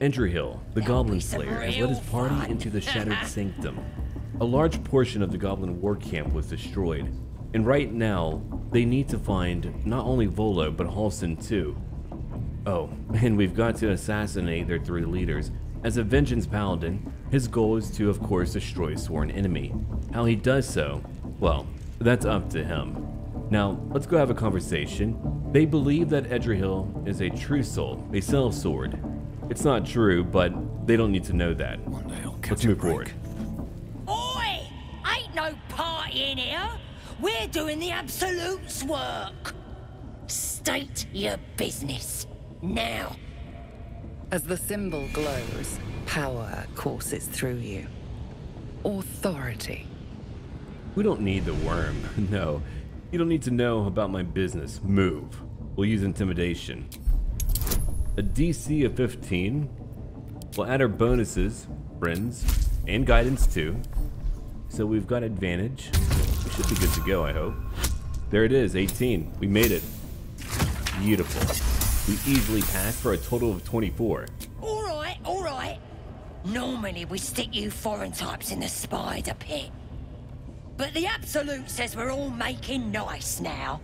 Edrahil, the Goblin Slayer, has led his party into the Shattered Sanctum. A large portion of the Goblin war camp was destroyed, and right now, they need to find not only Volo, but Halsin too. Oh, and we've got to assassinate their three leaders. As a Vengeance Paladin, his goal is to, of course, destroy a sworn enemy. How he does so, well, that's up to him. Now, let's go have a conversation. They believe that Edrahil is a true soul, a sellsword. It's not true, but they don't need to know that. One day I'll catch Let's move forward. Oi! Ain't no party in here. We're doing the Absolute's work. State your business. Now. As the symbol glows, power courses through you. Authority. We don't need the worm. No. You don't need to know about my business. Move. We'll use intimidation. A DC of 15. We'll add our bonuses, friends, and guidance too. So we've got advantage. We should be good to go, I hope. There it is, 18. We made it. Beautiful. We easily passed for a total of 24. All right, all right. Normally we stick you foreign types in the spider pit. But the Absolute says we're all making nice now.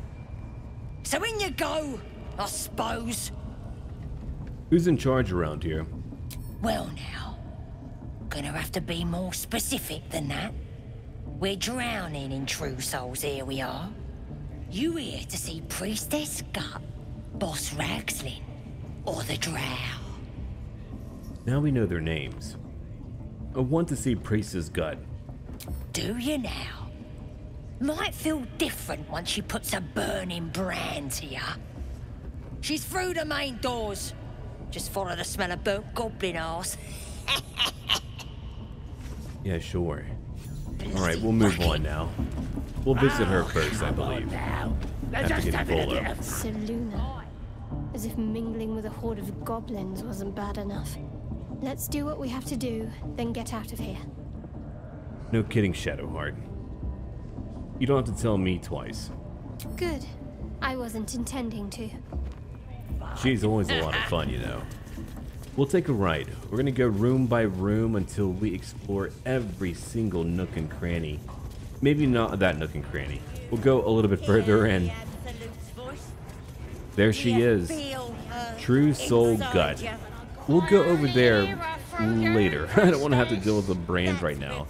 So in you go, I suppose. Who's in charge around here? Well now, gonna have to be more specific than that. We're drowning in true souls, here we are. You here to see Priestess Gut, Boss Ragzlin, or the Drow? Now we know their names. I want to see Priestess Gut. Do you now? Might feel different once she puts a burning brand to ya. She's through the main doors. Just follow the smell of burnt goblin arse. Yeah, sure. Alright, we'll move on now. We'll visit her ah, first, I believe. After getting Volo. Selûne. As if mingling with a horde of goblins wasn't bad enough. Let's do what we have to do, then get out of here. No kidding, Shadowheart. You don't have to tell me twice. Good. I wasn't intending to. She's always a lot of fun, you know. We'll take a ride. We're gonna go room by room until we explore every single nook and cranny. Maybe not that nook and cranny. We'll go a little bit further in. there she is. True Soul Gut. We'll go over there later. I don't want to have to deal with the brand right now.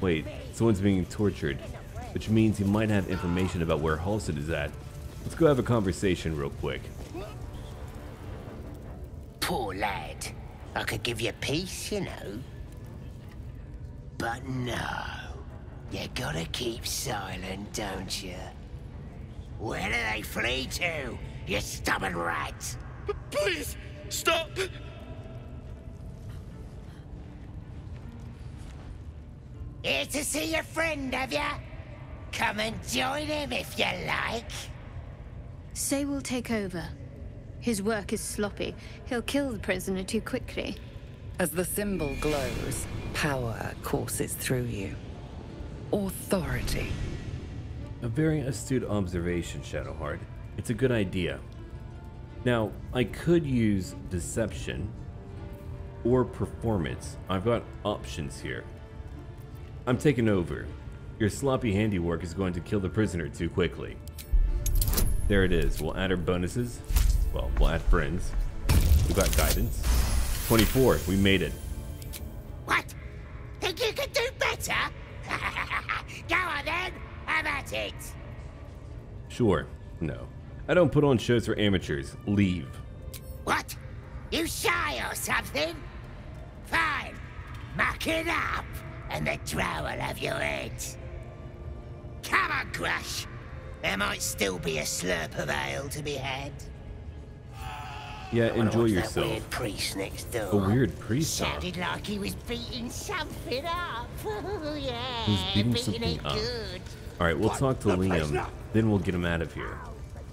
Wait, someone's being tortured, which means he might have information about where Halsin is at. Let's go have a conversation real quick. Poor lad. I could give you peace, you know. But no. You gotta keep silent, don't you? Where do they flee to, you stubborn rat? Please, stop! Here to see your friend, have you? Come and join him if you like. Say we'll take over. His work is sloppy. He'll kill the prisoner too quickly. As the symbol glows, power courses through you. Authority. A very astute observation, Shadowheart. It's a good idea. Now, I could use deception or performance. I've got options here. I'm taking over. Your sloppy handiwork is going to kill the prisoner too quickly. There it is. We'll add our bonuses. Well, we'll add friends. We've got guidance. 24. We made it. What? Think you could do better? Go on then, have at it. Sure. No. I don't put on shows for amateurs. Leave. What? You shy or something? Fine. Muck it up, and the drow will have your head. Come on, Grush. There might still be a slurp of ale to be had. Yeah, enjoy what's That yourself. weird priest next door. A weird priest. Sounded like he was beating something up. yeah, Who's beating beating something it up? good. Alright, we'll talk to the Liam, then we'll get him out of here.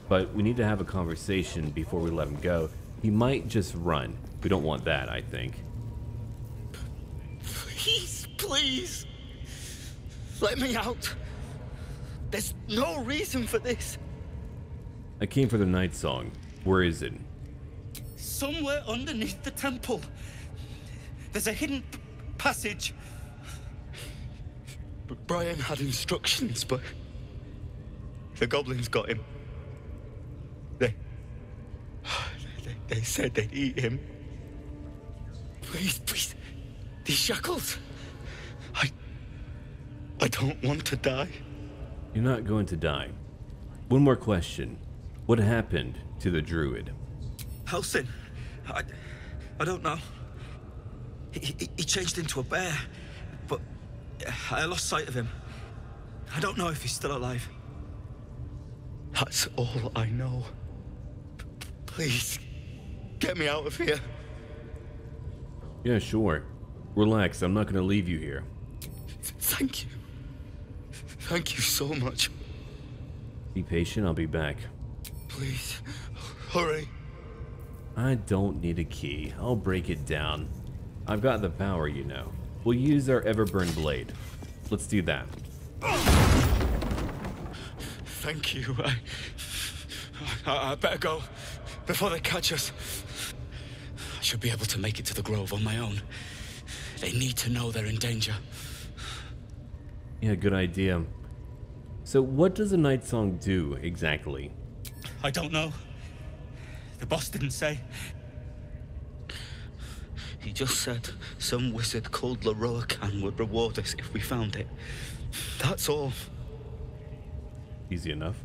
But we need to have a conversation before we let him go. He might just run. We don't want that, I think. Please, please. Let me out. There's no reason for this. I came for the night song. Where is it? somewhere underneath the temple. There's a hidden p- passage. But Brian had instructions, but the goblins got him. They, they, they said they'd eat him. Please, please, these shackles. I, I don't want to die. You're not going to die. One more question. What happened to the druid? Halsin. I, I don't know. He, he, he changed into a bear, but I lost sight of him. I don't know if he's still alive. That's all I know. P- please, get me out of here. Yeah, sure. Relax, I'm not going to leave you here. Thank you. Thank you so much. Be patient, I'll be back. Please, hurry. I don't need a key. I'll break it down. I've got the power, you know. We'll use our Everburn blade. Let's do that. Thank you. I, I, I better go before they catch us. I should be able to make it to the grove on my own. They need to know they're in danger. Yeah, good idea. So, what does a night song do exactly? I don't know. The boss didn't say. He just said some wizard called Lorroakan would reward us if we found it. That's all. Easy enough.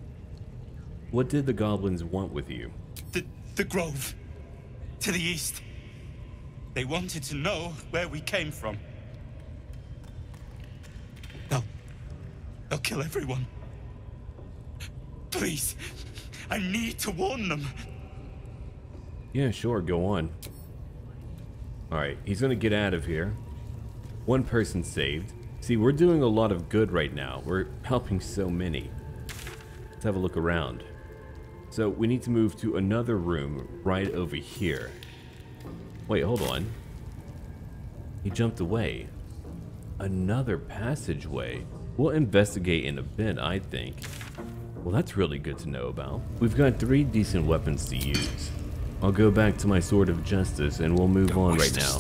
What did the goblins want with you? The, the grove. To the east. They wanted to know where we came from. They'll. They'll kill everyone. Please. I need to warn them. Yeah, sure, go on. Alright, he's gonna get out of here. One person saved. See, we're doing a lot of good right now. We're helping so many. Let's have a look around. So, we need to move to another room right over here. Wait, hold on. He jumped away. Another passageway. We'll investigate in a bit, I think. Well, that's really good to know about. We've got three decent weapons to use. I'll go back to my Sword of Justice and we'll move on right now.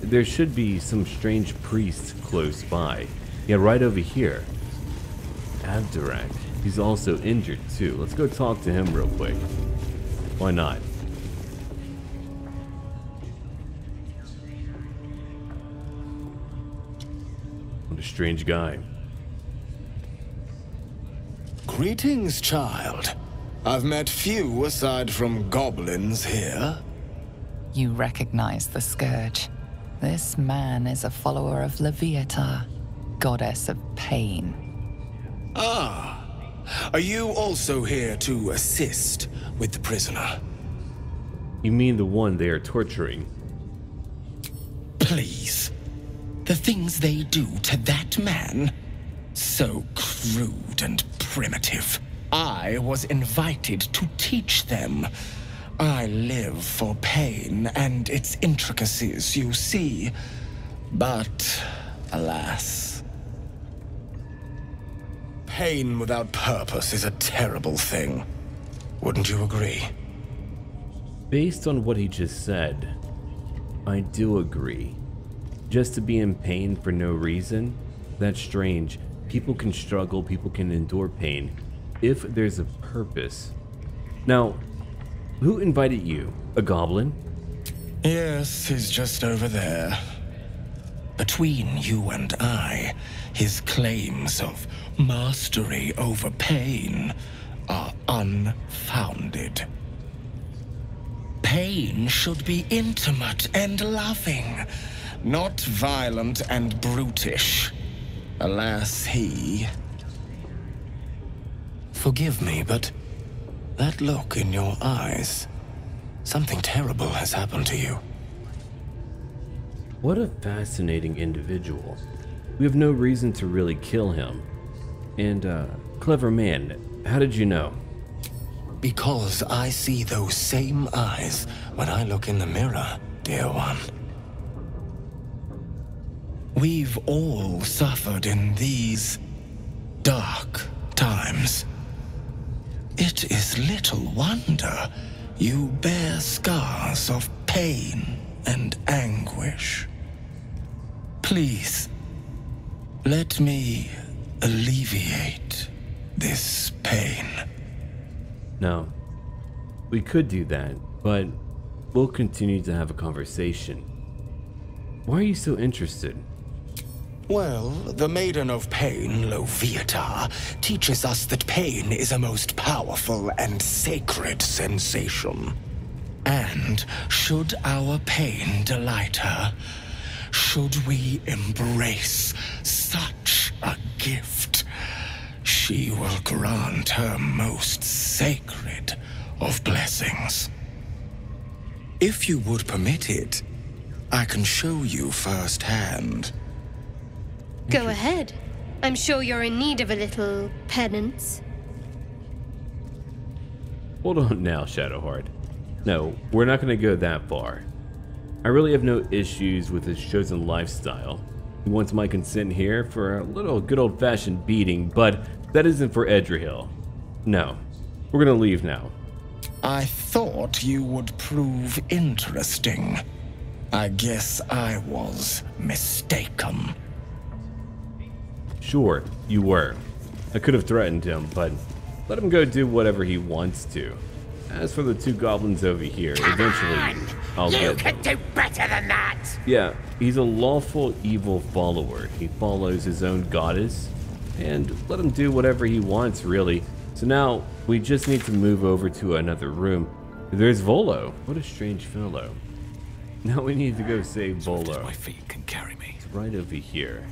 There should be some strange priests close by. Yeah, right over here. Abdirak. He's also injured too. Let's go talk to him real quick. Why not? What a strange guy. Greetings, child. I've met few aside from goblins here. You recognize the Scourge. This man is a follower of Loviatar, goddess of pain. Ah. Are you also here to assist with the prisoner? You mean the one they are torturing? Please. The things they do to that man? So crude and primitive. I was invited to teach them. I live for pain and its intricacies, you see. But, alas. Pain without purpose is a terrible thing. Wouldn't you agree? Based on what he just said, I do agree. Just to be in pain for no reason? That's strange. People can struggle, people can endure pain if there's a purpose. Now, who invited you? A goblin? Yes, he's just over there. Between you and I, his claims of mastery over pain are unfounded. Pain should be intimate and loving, not violent and brutish. Alas, he. Forgive me, but that look in your eyes. Something terrible has happened to you. What a fascinating individual. We have no reason to really kill him. And, uh, clever man, how did you know? Because I see those same eyes when I look in the mirror, dear one. We've all suffered in these dark times. It is little wonder You bear scars of pain and anguish. Please, let me alleviate this pain. No. We could do that, but we'll continue to have a conversation. Why are you so interested? Well, the Maiden of Pain, Loviatar, teaches us that pain is a most powerful and sacred sensation. And should our pain delight her, should we embrace such a gift, she will grant her most sacred of blessings. If you would permit it, I can show you firsthand. Go ahead. I'm sure you're in need of a little penance. Hold on now, Shadowheart. No, we're not going to go that far. I really have no issues with his chosen lifestyle. He wants my consent here for a little good old-fashioned beating, but that isn't for Edrahil. No, we're going to leave now. I thought you would prove interesting. I guess I was mistaken. Sure, you were. I could have threatened him, but let him go do whatever he wants to. As for the two goblins over here, eventually I'll You them. do better than that! Yeah, he's a lawful evil follower. He follows his own goddess, and let him do whatever he wants, really. So now, we just need to move over to another room. There's Volo. What a strange fellow. Now we need to go save Volo. My feet can carry me. It's right over here.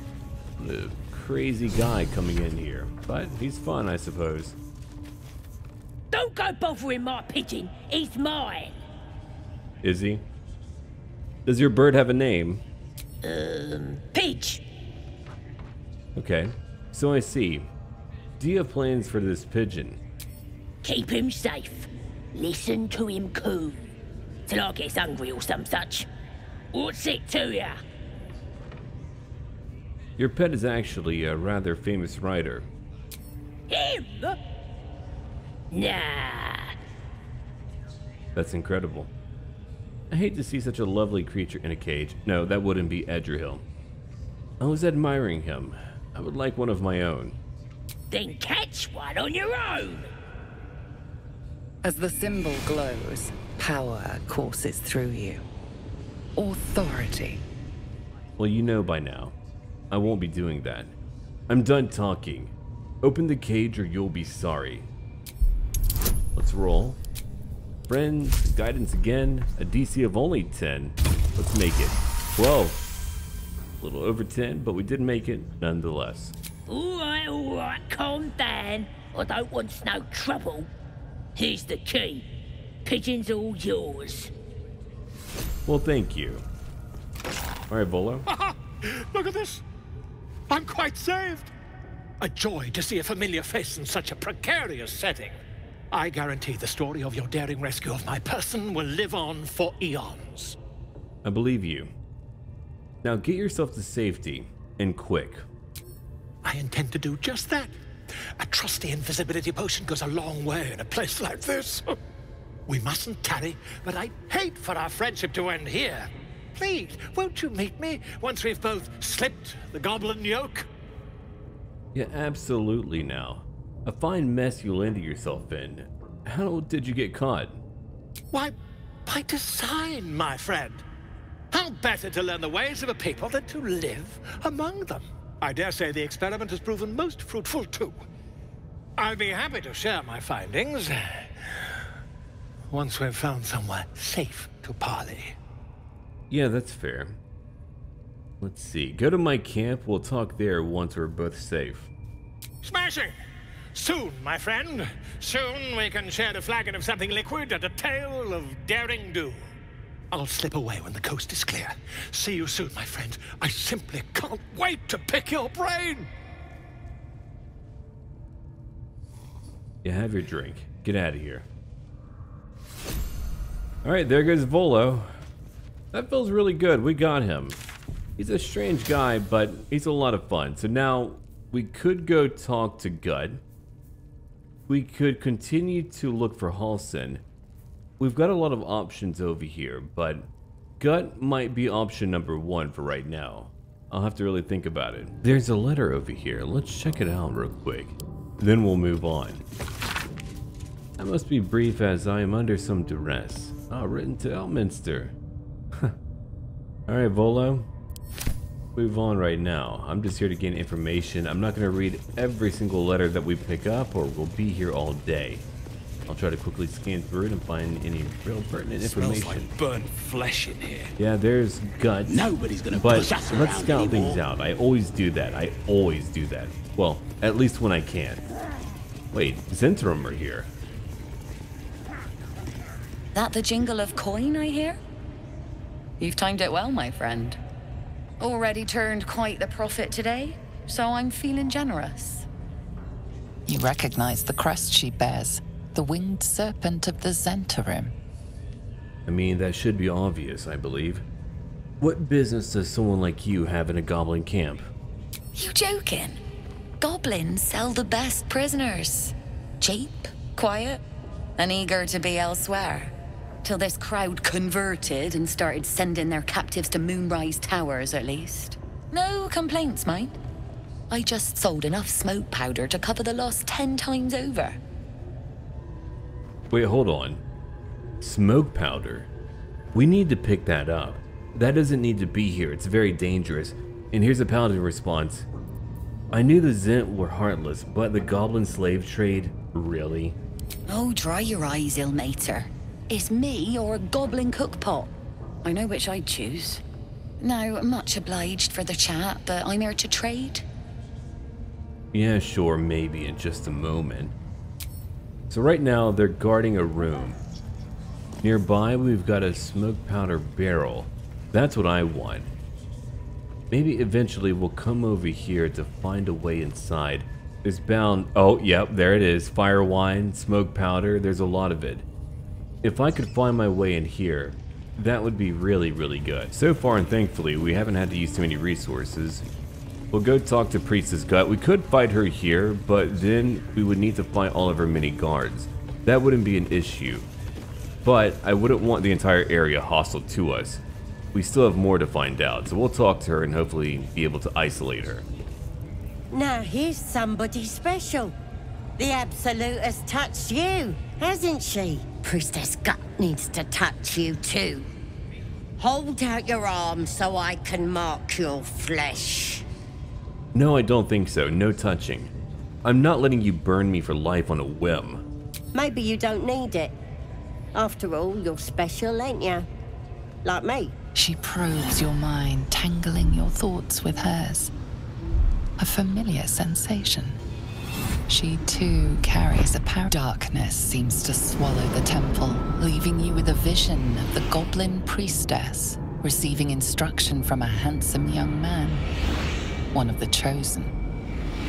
The crazy guy coming in here. But he's fun, I suppose. Don't go bothering my pigeon. He's mine. Is he? Does your bird have a name? Um, Pidge. Okay. So I see. Do you have plans for this pigeon? Keep him safe. Listen to him coo. Till I gets hungry or some such. What's it to ya? Your pet is actually a rather famous writer. Him? Nah. That's incredible. I hate to see such a lovely creature in a cage. No, that wouldn't be Edrahil. I was admiring him. I would like one of my own. Then catch one on your own. As the symbol glows, power courses through you. Authority. Well, you know by now. I won't be doing that. I'm done talking. Open the cage or you'll be sorry. Let's roll. Friends, guidance again. A DC of only 10. Let's make it 12. A little over 10, but we did make it nonetheless. Alright, alright, calm down. I don't want no trouble. Here's the key. Pigeon's all yours. Well, thank you. Alright, Volo. Look at this. I'm quite saved. A joy to see a familiar face in such a precarious setting. I guarantee the story of your daring rescue of my person will live on for eons. I believe you. Now get yourself to safety, and quick. I intend to do just that. A trusty invisibility potion goes a long way in a place like this. We mustn't tarry, but I'd hate for our friendship to end here. Please, won't you meet me once we've both slipped the goblin yoke? Yeah, absolutely now. A fine mess you landed yourself in. How did you get caught? Why, by design, my friend. How better to learn the ways of a people than to live among them? I dare say the experiment has proven most fruitful, too. I'll be happy to share my findings once we've found somewhere safe to parley. Yeah, that's fair. Let's see. Go to my camp. We'll talk there once we're both safe. Smashing! Soon, my friend. Soon we can share a flagon of something liquid and a tale of daring do. I'll slip away when the coast is clear. See you soon, my friend. I simply can't wait to pick your brain. Yeah, have your drink. Get out of here. Alright, there goes Volo. That feels really good. We got him. He's a strange guy, but he's a lot of fun. So now we could go talk to Gut. We could continue to look for Halsin. we've got a lot of options over here, but gut might be option number one for right now. I'll have to really think about it. There's a letter over here. Let's check it out real quick. Then we'll move on. I must be brief as I am under some duress. Ah, written to Elminster. Alright, Volo. Move on right now. I'm just here to gain information. I'm not going to read every single letter that we pick up or we'll be here all day. I'll try to quickly scan through it and find any real pertinent information. Smells like burnt flesh in here. Yeah, there's guts. Nobody's gonna but push us let's scout anymore. things out. I always do that. I always do that. Well, at least when I can. Wait, Zhentarim are here. That the jingle of coin I hear? You've timed it well, my friend. Already turned quite the profit today, so I'm feeling generous. You recognize the crest she bears, the winged serpent of the Zhentarim. I mean, that should be obvious, I believe. What business does someone like you have in a goblin camp? You joking? Goblins sell the best prisoners. Cheap, quiet, and eager to be elsewhere. Till this crowd converted and started sending their captives to Moonrise Towers, at least. No complaints, mind. I just sold enough smoke powder to cover the loss ten times over. Wait, hold on. Smoke powder? We need to pick that up. That doesn't need to be here, it's very dangerous. And here's a paladin response. I knew the Zhent were heartless, but the goblin slave trade? Really? Oh, dry your eyes, Ilmater. It's me or a goblin cookpot. I know which I'd choose. Now, much obliged for the chat, but I'm here to trade. Yeah, sure, maybe in just a moment. So right now, they're guarding a room. Nearby, we've got a smoke powder barrel. That's what I want. Maybe eventually we'll come over here to find a way inside. There's bound... Oh, yep, there it is. Fire wine, smoke powder, there's a lot of it. If I could find my way in here, that would be really, really good. So far and thankfully, we haven't had to use too many resources. We'll go talk to Priestess Gut. We could fight her here, but then we would need to fight all of her mini guards. That wouldn't be an issue. But I wouldn't want the entire area hostile to us. We still have more to find out, so we'll talk to her and hopefully be able to isolate her. Now here's somebody special. The Absolute has touched you, hasn't she? Priestess Gut needs to touch you too. Hold out your arm so I can mark your flesh. No, I don't think so. No touching. I'm not letting you burn me for life on a whim. Maybe you don't need it. After all, you're special, ain't you? Like me. She probes your mind, tangling your thoughts with hers. A familiar sensation. She too carries a power. Darkness seems to swallow the temple, leaving you with a vision of the goblin priestess receiving instruction from a handsome young man, one of the chosen.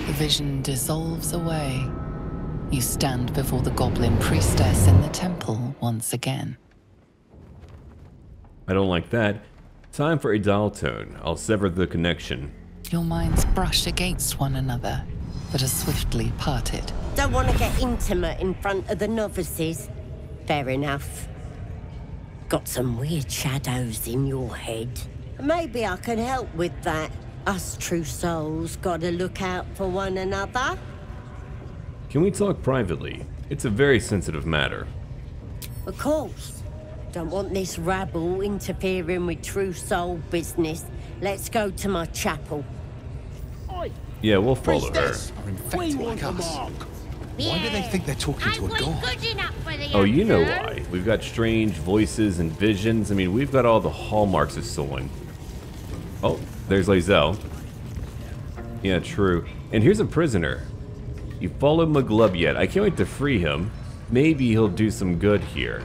The vision dissolves away. You stand before the goblin priestess in the temple once again. I don't like that. Time for a dial tone. I'll sever the connection. Your minds brush against one another, but are swiftly parted. Don't want to get intimate in front of the novices. Fair enough. Got some weird shadows in your head. Maybe I can help with that. Us true souls gotta look out for one another. Can we talk privately? It's a very sensitive matter. Of course. Don't want this rabble interfering with true soul business. Let's go to my chapel. Yeah, we'll follow her. Priestess, we infected like us. Why do they think they're talking to a god? Oh, you know why. We've got strange voices and visions. I mean, we've got all the hallmarks of someone. Oh, there's Lae'zel. Yeah, true. And here's a prisoner. You followed Maglub yet. I can't wait to free him. Maybe he'll do some good here.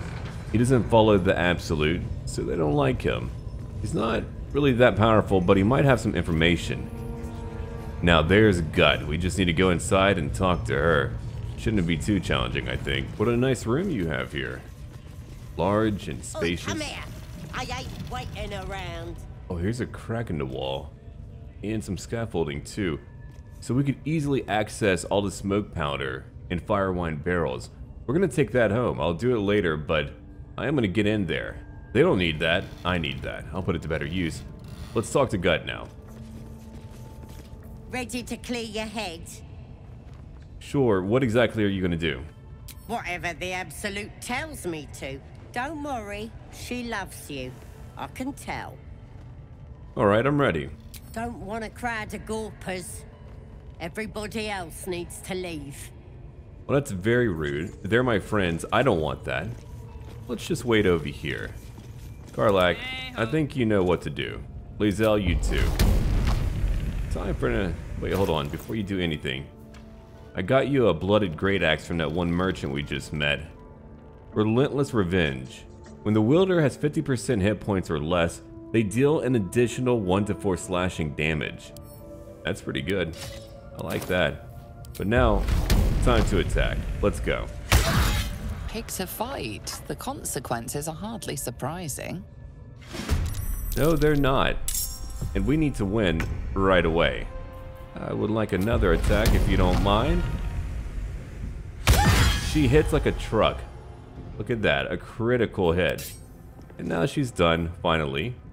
He doesn't follow the Absolute, so they don't like him. He's not really that powerful, but he might have some information. Now there's Gut. We just need to go inside and talk to her. Shouldn't be too challenging, I think. What a nice room you have here. Large and spacious. Oh, come here. I ain't waiting around. Oh, here's a crack in the wall. And some scaffolding too. So we could easily access all the smoke powder and fire wine barrels. We're gonna take that home. I'll do it later, but I am going to get in there. They don't need that. I need that. I'll put it to better use. Let's talk to Gut now. Ready to clear your head? Sure, what exactly are you going to do? Whatever the Absolute tells me to. Don't worry, she loves you. I can tell. Alright, I'm ready. Don't want a crowd of gawpers. Everybody else needs to leave. Well, that's very rude. They're my friends. I don't want that. Let's just wait over here. Karlach, I think you know what to do. Lae'zel, you too. Time for a... Wait, hold on. Before you do anything. I got you a blooded great axe from that one merchant we just met. Relentless Revenge. When the wielder has 50% hit points or less, they deal an additional 1 to 4 slashing damage. That's pretty good. I like that. But now, time to attack. Let's go. Pick to fight. The consequences are hardly surprising. No, they're not. And we need to win right away. I would like another attack if you don't mind. She hits like a truck. Look at that, a critical hit. And now she's done, finally.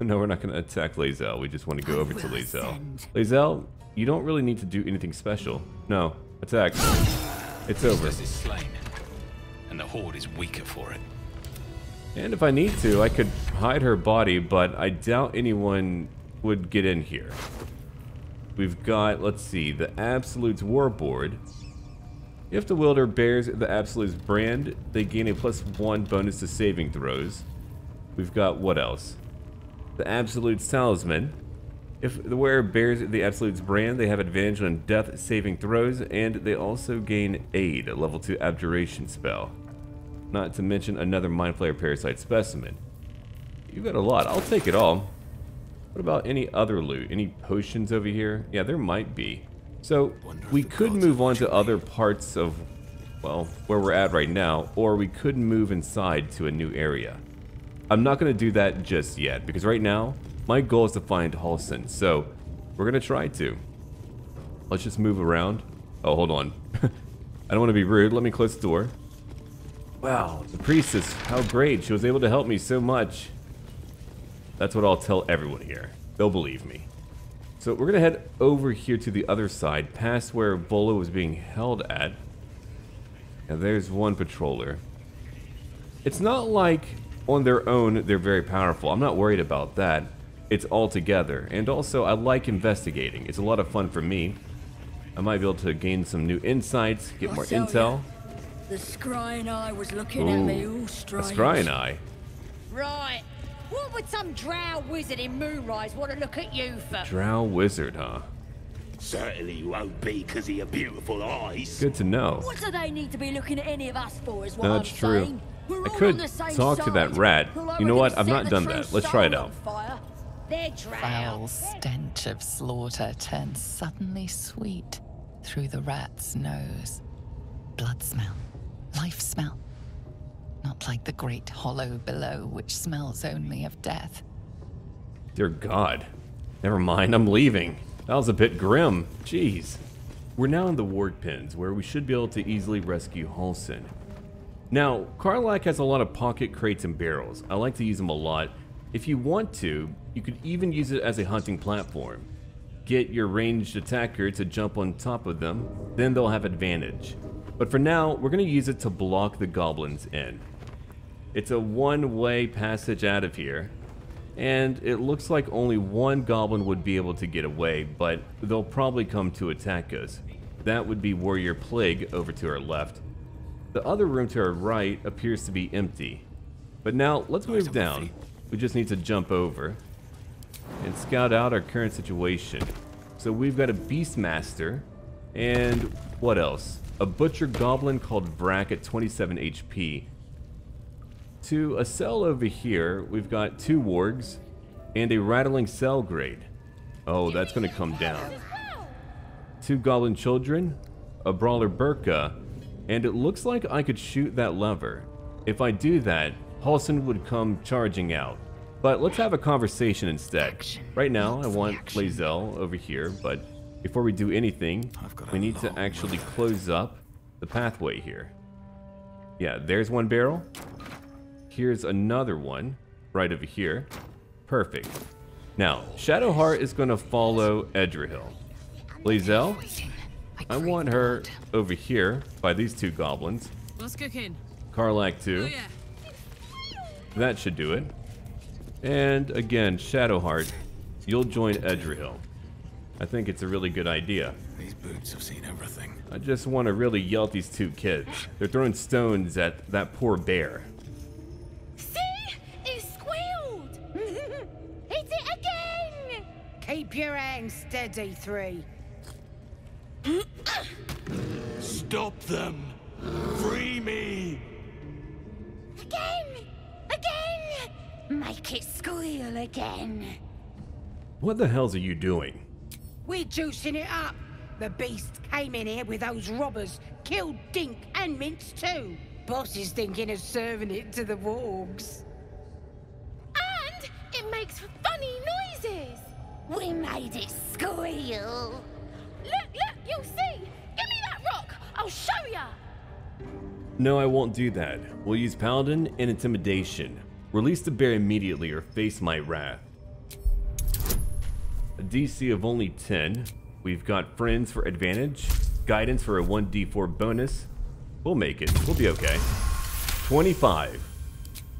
No, we're not going to attack Lae'zel. We just want to go over to Lae'zel. Lae'zel, you don't really need to do anything special. No, attack. It's over. Is slain, and the Horde is weaker for it. And if I need to, I could hide her body, but I doubt anyone would get in here. We've got, let's see, the Absolute's Warboard. If the wielder bears the Absolute's brand, they gain a plus one bonus to saving throws. We've got what else? The Absolute's Talisman. If the wearer bears the Absolute's brand, they have advantage on death saving throws, and they also gain aid, a level 2 abjuration spell. Not to mention another Mind Flayer Parasite specimen. You've got a lot. I'll take it all. What about any other loot? Any potions over here? Yeah, there might be. So, we could move on to other parts of, well, where we're at right now, or we could move inside to a new area. I'm not going to do that just yet, because right now, my goal is to find Halsin, so we're going to try to. Let's just move around. Oh, hold on. I don't want to be rude. Let me close the door. Wow, the priestess, how great. She was able to help me so much. That's what I'll tell everyone here. They'll believe me. So we're going to head over here to the other side, past where Volo was being held at. And there's one patroller. It's not like on their own they're very powerful. I'm not worried about that. It's all together. And also, I like investigating. It's a lot of fun for me. I might be able to gain some new insights, get more intel. Ya, The scrying eye was looking at me all a strange. scrying eye. Right. What would some drow wizard in Moonrise want to look at you for? Drow wizard, huh? Certainly won't be because of your beautiful eyes. Good to know. What do they need to be looking at any of us for, is what No, I'm that's true. saying? We're I could on the same talk to that rat. You know what? I've not done that. Let's try it out. on fire. They're drow. Foul stench of slaughter turns suddenly sweet through the rat's nose. Blood smell, life smell. Not like the great hollow below, which smells only of death. Dear God. Never mind, I'm leaving. That was a bit grim. Jeez. We're now in the worg pens, where we should be able to easily rescue Halsin. Now, Karlach has a lot of pocket crates and barrels. I like to use them a lot. If you want to, you could even use it as a hunting platform. Get your ranged attacker to jump on top of them, then they'll have advantage. But for now, we're going to use it to block the goblins in. It's a one-way passage out of here, and it looks like only one goblin would be able to get away, but they'll probably come to attack us. That would be Warrior Plague over to our left. The other room to our right appears to be empty. But now, let's move down. We just need to jump over and scout out our current situation. So we've got a Beastmaster, and what else? A Butcher Goblin called Brack at 27 HP. To a cell over here, we've got two wargs and a rattling cell grade. Oh, that's going to come down. Two goblin children, a brawler Burka, and it looks like I could shoot that lever. If I do that, Halsin would come charging out. But let's have a conversation instead. Right now, I want Lae'zel over here, but before we do anything, we need to actually close up the pathway here. Yeah, there's one barrel. Here's another one right over here. Perfect. Now, Shadowheart is going to follow Edrahil. Lae'zel, I want her over here by these two goblins. What's cooking? Karlach too. Oh, yeah. That should do it. And again, Shadowheart, you'll join Edrahil. I think it's a really good idea. These boots have seen everything. I just want to really yell at these two kids. They're throwing stones at that poor bear. See? It squealed! Hit it again! Keep your hands steady, Three. Stop them! Free me! Again! Again! Make it squeal again. What the hells are you doing? We're juicing it up. The beast came in here with those robbers, killed Dink and Mince too. Boss is thinking of serving it to the wargs. And it makes funny noises. We made it squeal. Look, look, you'll see. Give me that rock. I'll show ya. No, I won't do that. We'll use Paladin and Intimidation. Release the bear immediately or face my wrath. A DC of only 10. We've got Friends for advantage, Guidance for a 1d4 bonus. We'll make it. We'll be okay. 25.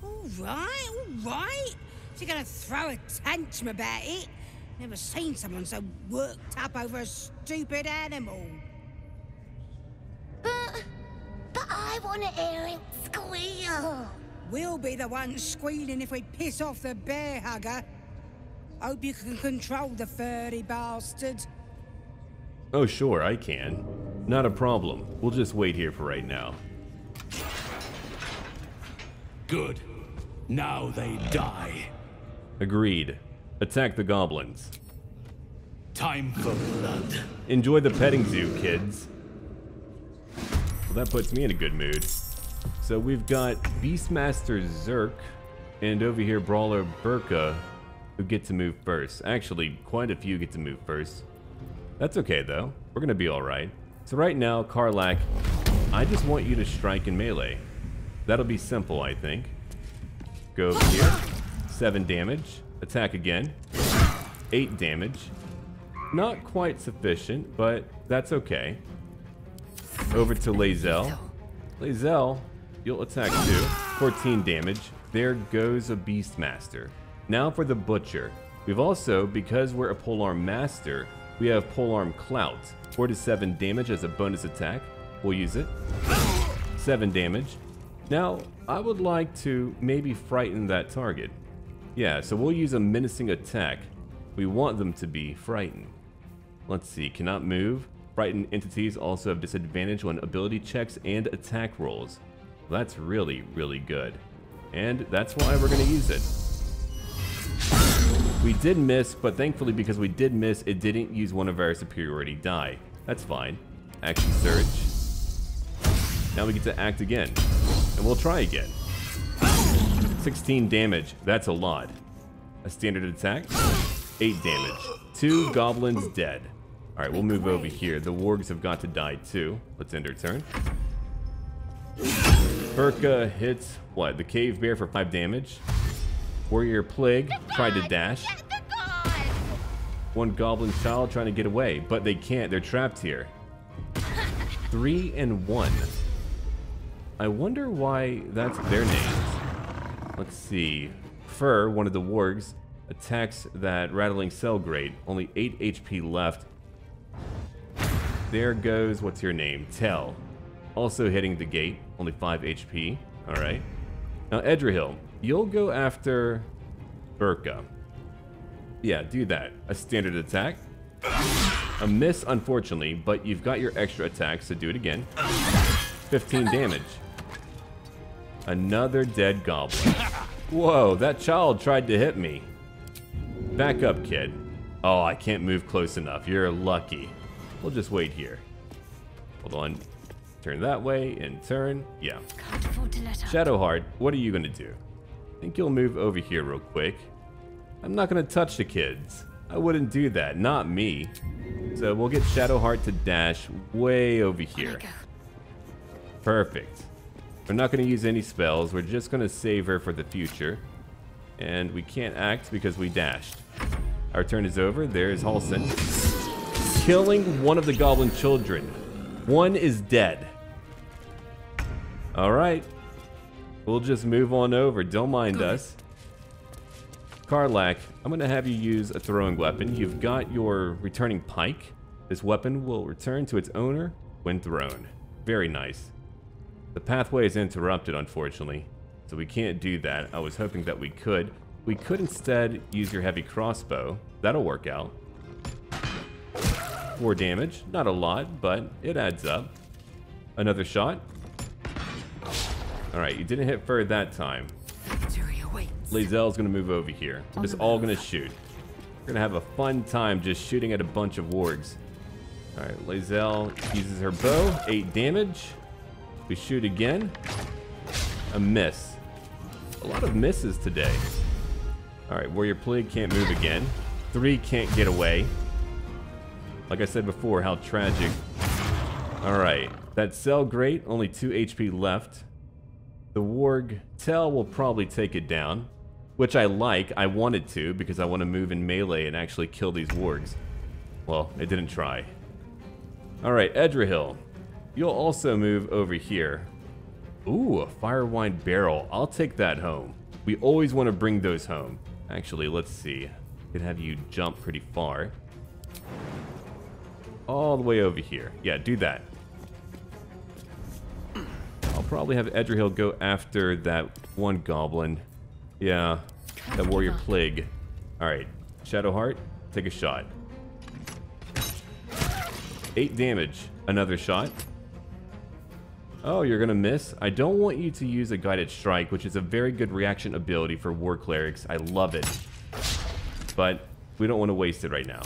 All right, all right. You're gonna throw a tantrum about it. Never seen someone so worked up over a stupid animal. But, but I want to hear it squeal. We'll be the ones squealing if we piss off the bear hugger. Hope you can control the furry bastard. Oh, sure, I can. Not a problem. We'll just wait here for right now. Good. Now they die. Agreed. Attack the goblins. Time for blood. Enjoy the petting zoo, kids. Well, that puts me in a good mood. So we've got Beastmaster Zerk and over here Brawler Burka who get to move first. Actually, quite a few get to move first. That's okay though. We're gonna be alright. So right now, Karlach, I just want you to strike in melee. That'll be simple, I think. Go over here. Seven damage. Attack again. Eight damage. Not quite sufficient, but that's okay. Over to Lae'zel. Lae'zel, you'll attack too. 14 damage. There goes a Beastmaster. Now for the Butcher. We've also, because we're a Polearm Master, we have Polearm Clout. 4 to 7 damage as a bonus attack. We'll use it. 7 damage. Now, I would like to maybe frighten that target. Yeah, so we'll use a menacing attack. We want them to be frightened. Let's see, cannot move. Frightened entities also have disadvantage on ability checks and attack rolls. That's really, really good. And that's why we're going to use it. We did miss, but thankfully because we did miss, it didn't use one of our superiority die. That's fine. Action surge. Now we get to act again. And we'll try again. 16 damage. That's a lot. A standard attack. 8 damage. Two goblins dead. Alright, we'll move over here. The wargs have got to die too. Let's end our turn. Burka hits, what, the cave bear for 5 damage. Warrior Plague tried to dash. One goblin child trying to get away, but they can't. They're trapped here. Three and one. I wonder why that's their names. Let's see. Fur, one of the wargs, attacks that rattling cell grate. Only 8 HP left. There goes, what's your name? Tell. Also hitting the gate. Only 5 HP. Alright. Now, Edrahil, you'll go after Burka. Yeah, do that. A standard attack. A miss, unfortunately, but you've got your extra attack, so do it again. 15 damage. Another dead goblin. Whoa, that child tried to hit me. Back up, kid. Oh, I can't move close enough. You're lucky. We'll just wait here. Hold on. Turn that way and turn. Yeah. Shadowheart, what are you going to do? Think you'll move over here real quick. I'm not to touch the kids. I wouldn't do that. Not me. So we'll get Shadowheart to dash way over here. Perfect. We're not to use any spells. We're just to save her for the future. And we can't act because we dashed. Our turn is over. There's Halsin. Killing one of the goblin children. One is dead. Alright. We'll just move on over. Don't mind us. Karlach, I'm going to have you use a throwing weapon. You've got your returning pike. This weapon will return to its owner when thrown. Very nice. The pathway is interrupted, unfortunately, so we can't do that. I was hoping that we could. We could instead use your heavy crossbow. That'll work out. Four damage. Not a lot, but it adds up. Another shot. Alright, you didn't hit fur that time. Lae'zel's gonna move over here. We're just all gonna shoot. We're gonna have a fun time just shooting at a bunch of wargs. Alright, Lae'zel uses her bow. Eight damage. We shoot again. A miss. A lot of misses today. Alright, Warrior Plague can't move again. Three can't get away. Like I said before, how tragic. Alright, that cell great, only 2 HP left. The Warg Tell will probably take it down, which I like. I wanted to because I want to move in melee and actually kill these Wargs. Well, it didn't try. Alright, Edrahil. You'll also move over here. Ooh, a Firewine Barrel. I'll take that home. We always want to bring those home. Actually, let's see. Could have you jump pretty far. All the way over here. Yeah, do that. I'll probably have Edrahil go after that one goblin. Yeah, that warrior plague. Alright, Shadowheart, take a shot. Eight damage. Another shot. Oh, you're gonna miss? I don't want you to use a Guided Strike, which is a very good reaction ability for War Clerics. I love it. But we don't want to waste it right now.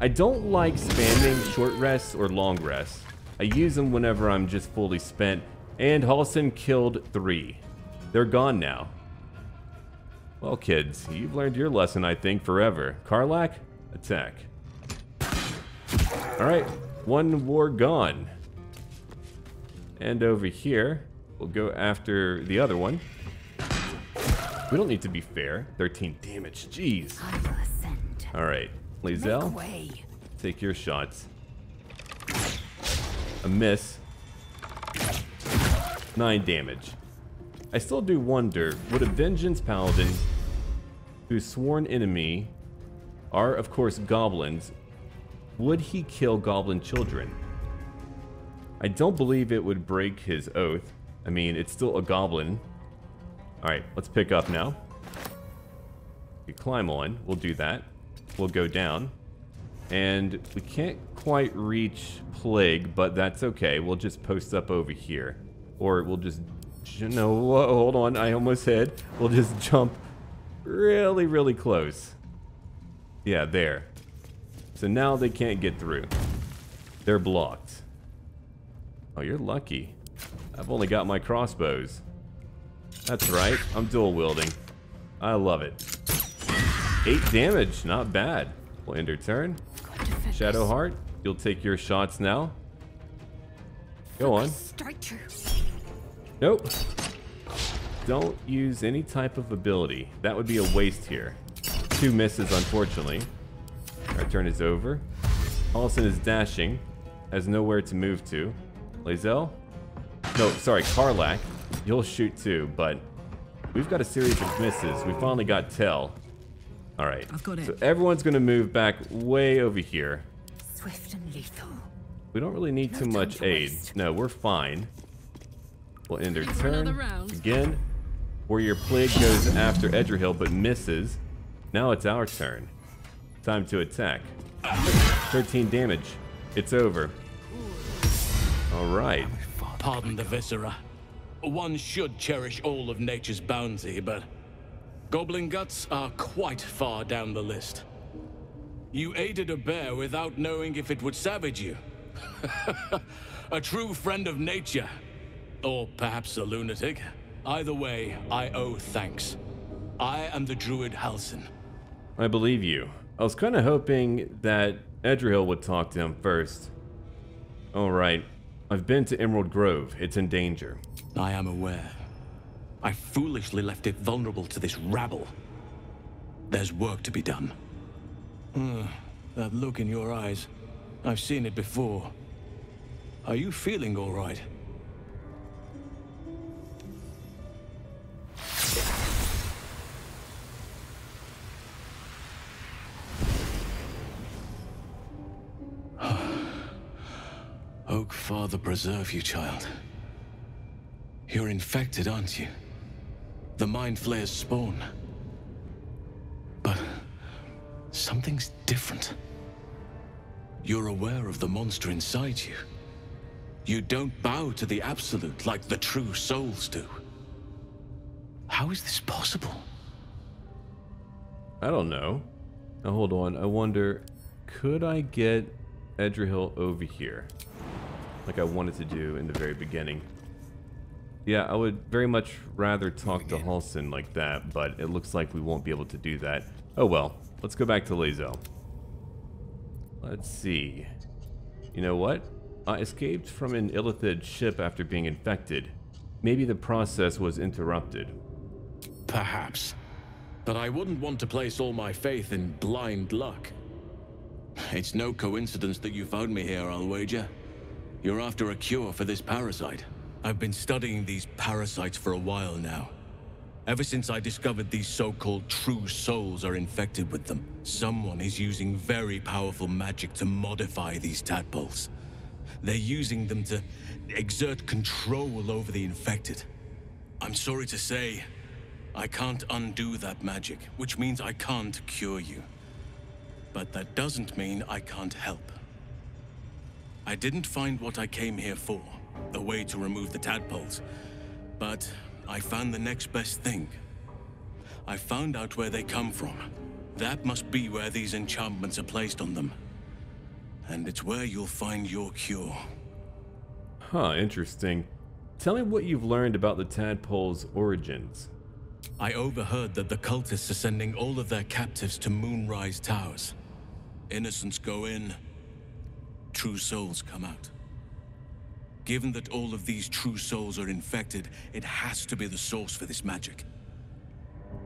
I don't like spamming short rests or long rests. I use them whenever I'm just fully spent. And Halsin killed three. They're gone now. Well, kids, you've learned your lesson, I think, forever. Karlach, attack. Alright, one war gone. And over here, we'll go after the other one. We don't need to be fair. 13 damage, jeez. Alright, Lae'zel, take your shots. A miss. 9 damage. I still do wonder, would a Vengeance Paladin, whose sworn enemy are, of course, goblins, would he kill goblin children? I don't believe it would break his oath. I mean, it's still a goblin. Alright, let's pick up now. We climb on. We'll do that. We'll go down. And we can't quite reach Plague, but that's okay. We'll just post up over here. Or we'll just... No, hold on. I almost hit. We'll just jump really, really close. Yeah, there. So now they can't get through. They're blocked. Oh, you're lucky. I've only got my crossbows. That's right, I'm dual wielding. I love it. Eight damage, not bad. We'll end her turn. Shadowheart, you'll take your shots now. Go on. Strike. Nope. Don't use any type of ability. That would be a waste here. Two misses, unfortunately. Our turn is over. Halsin is dashing. Has nowhere to move to. Lae'zel? No, sorry, Karlach. You'll shoot too, but we've got a series of misses. We finally got Tell. Alright. I've got it. So everyone's gonna move back way over here. Swift and lethal. We don't really need too much aid. No, we're fine. We'll end our turn. Again. Warrior Plague goes after Edrahil but misses. Now it's our turn. Time to attack. 13 damage. It's over. Alright. Pardon the viscera. One should cherish all of nature's bounty, but goblin guts are quite far down the list. You aided a bear without knowing if it would savage you. a true friend of nature. Or perhaps a lunatic. Either way, I owe thanks. I am the druid Halsin. I believe you. I was kind of hoping that Edrahil would talk to him first. Alright. I've been to Emerald Grove. It's in danger. I am aware. I foolishly left it vulnerable to this rabble. There's work to be done. That look in your eyes. I've seen it before. Are you feeling all right? Oak Father preserve you, child. You're infected, aren't you? The Mind Flayer's spawn. But something's different. You're aware of the monster inside you. You don't bow to the Absolute like the true souls do. How is this possible? I don't know. Now hold on. I wonder, could I get Edrahil over here? Like I wanted to do in the very beginning. Yeah, I would very much rather talk to Halsin like that, but it looks like we won't be able to do that. Oh well, let's go back to Lae'zel. Let's see. You know what? I escaped from an Illithid ship after being infected. Maybe the process was interrupted. Perhaps. But I wouldn't want to place all my faith in blind luck. It's no coincidence that you found me here, I'll wager. You're after a cure for this parasite. I've been studying these parasites for a while now. Ever since I discovered these so-called true souls are infected with them, someone is using very powerful magic to modify these tadpoles. They're using them to exert control over the infected. I'm sorry to say, I can't undo that magic, which means I can't cure you. But that doesn't mean I can't help. I didn't find what I came here for, the way to remove the tadpoles, but I found the next best thing. I found out where they come from. That must be where these enchantments are placed on them. And it's where you'll find your cure. Huh, interesting. Tell me what you've learned about the tadpole's origins. I overheard that the cultists are sending all of their captives to Moonrise Towers. Innocents go in, true souls come out. Given that all of these true souls are infected, it has to be the source for this magic.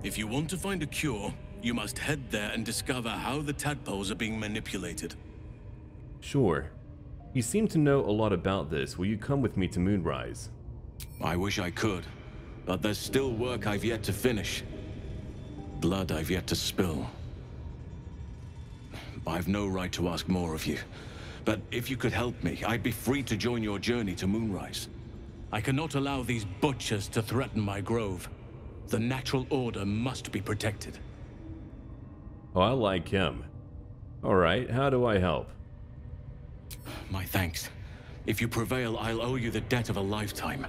If you want to find a cure, you must head there and discover how the tadpoles are being manipulated. Sure. You seem to know a lot about this. Will you come with me to Moonrise? I wish I could, but there's still work I've yet to finish. Blood I've yet to spill. I've no right to ask more of you. But if you could help me, I'd be free to join your journey to Moonrise. I cannot allow these butchers to threaten my grove. The natural order must be protected. Oh, I like him. Alright, how do I help? My thanks. If you prevail, I'll owe you the debt of a lifetime.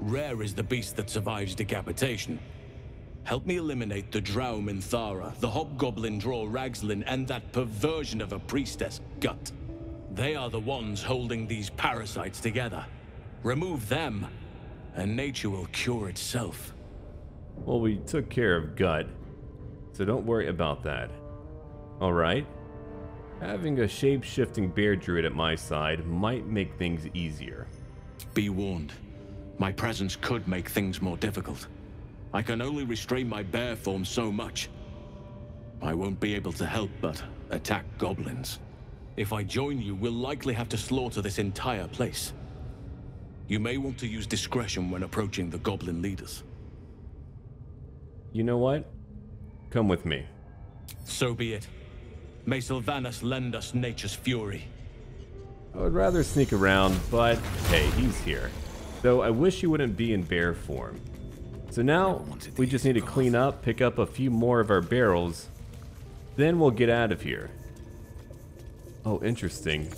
Rare is the beast that survives decapitation. Help me eliminate the Drow Minthara, the Hobgoblin Dror Ragzlin, and that perversion of a priestess, Gut. They are the ones holding these parasites together. Remove them, and nature will cure itself. Well, we took care of Gut, so don't worry about that. Alright. Having a shape-shifting bear druid at my side might make things easier. Be warned. My presence could make things more difficult. I can only restrain my bear form so much. I won't be able to help but attack goblins. If I join you, we'll likely have to slaughter this entire place. You may want to use discretion when approaching the goblin leaders. You know what? Come with me. So be it. May Silvanus lend us nature's fury. I would rather sneak around, but hey, he's here. Though I wish he wouldn't be in bear form. So now, we just need to clean up, pick up a few more of our barrels, then we'll get out of here. Oh, interesting.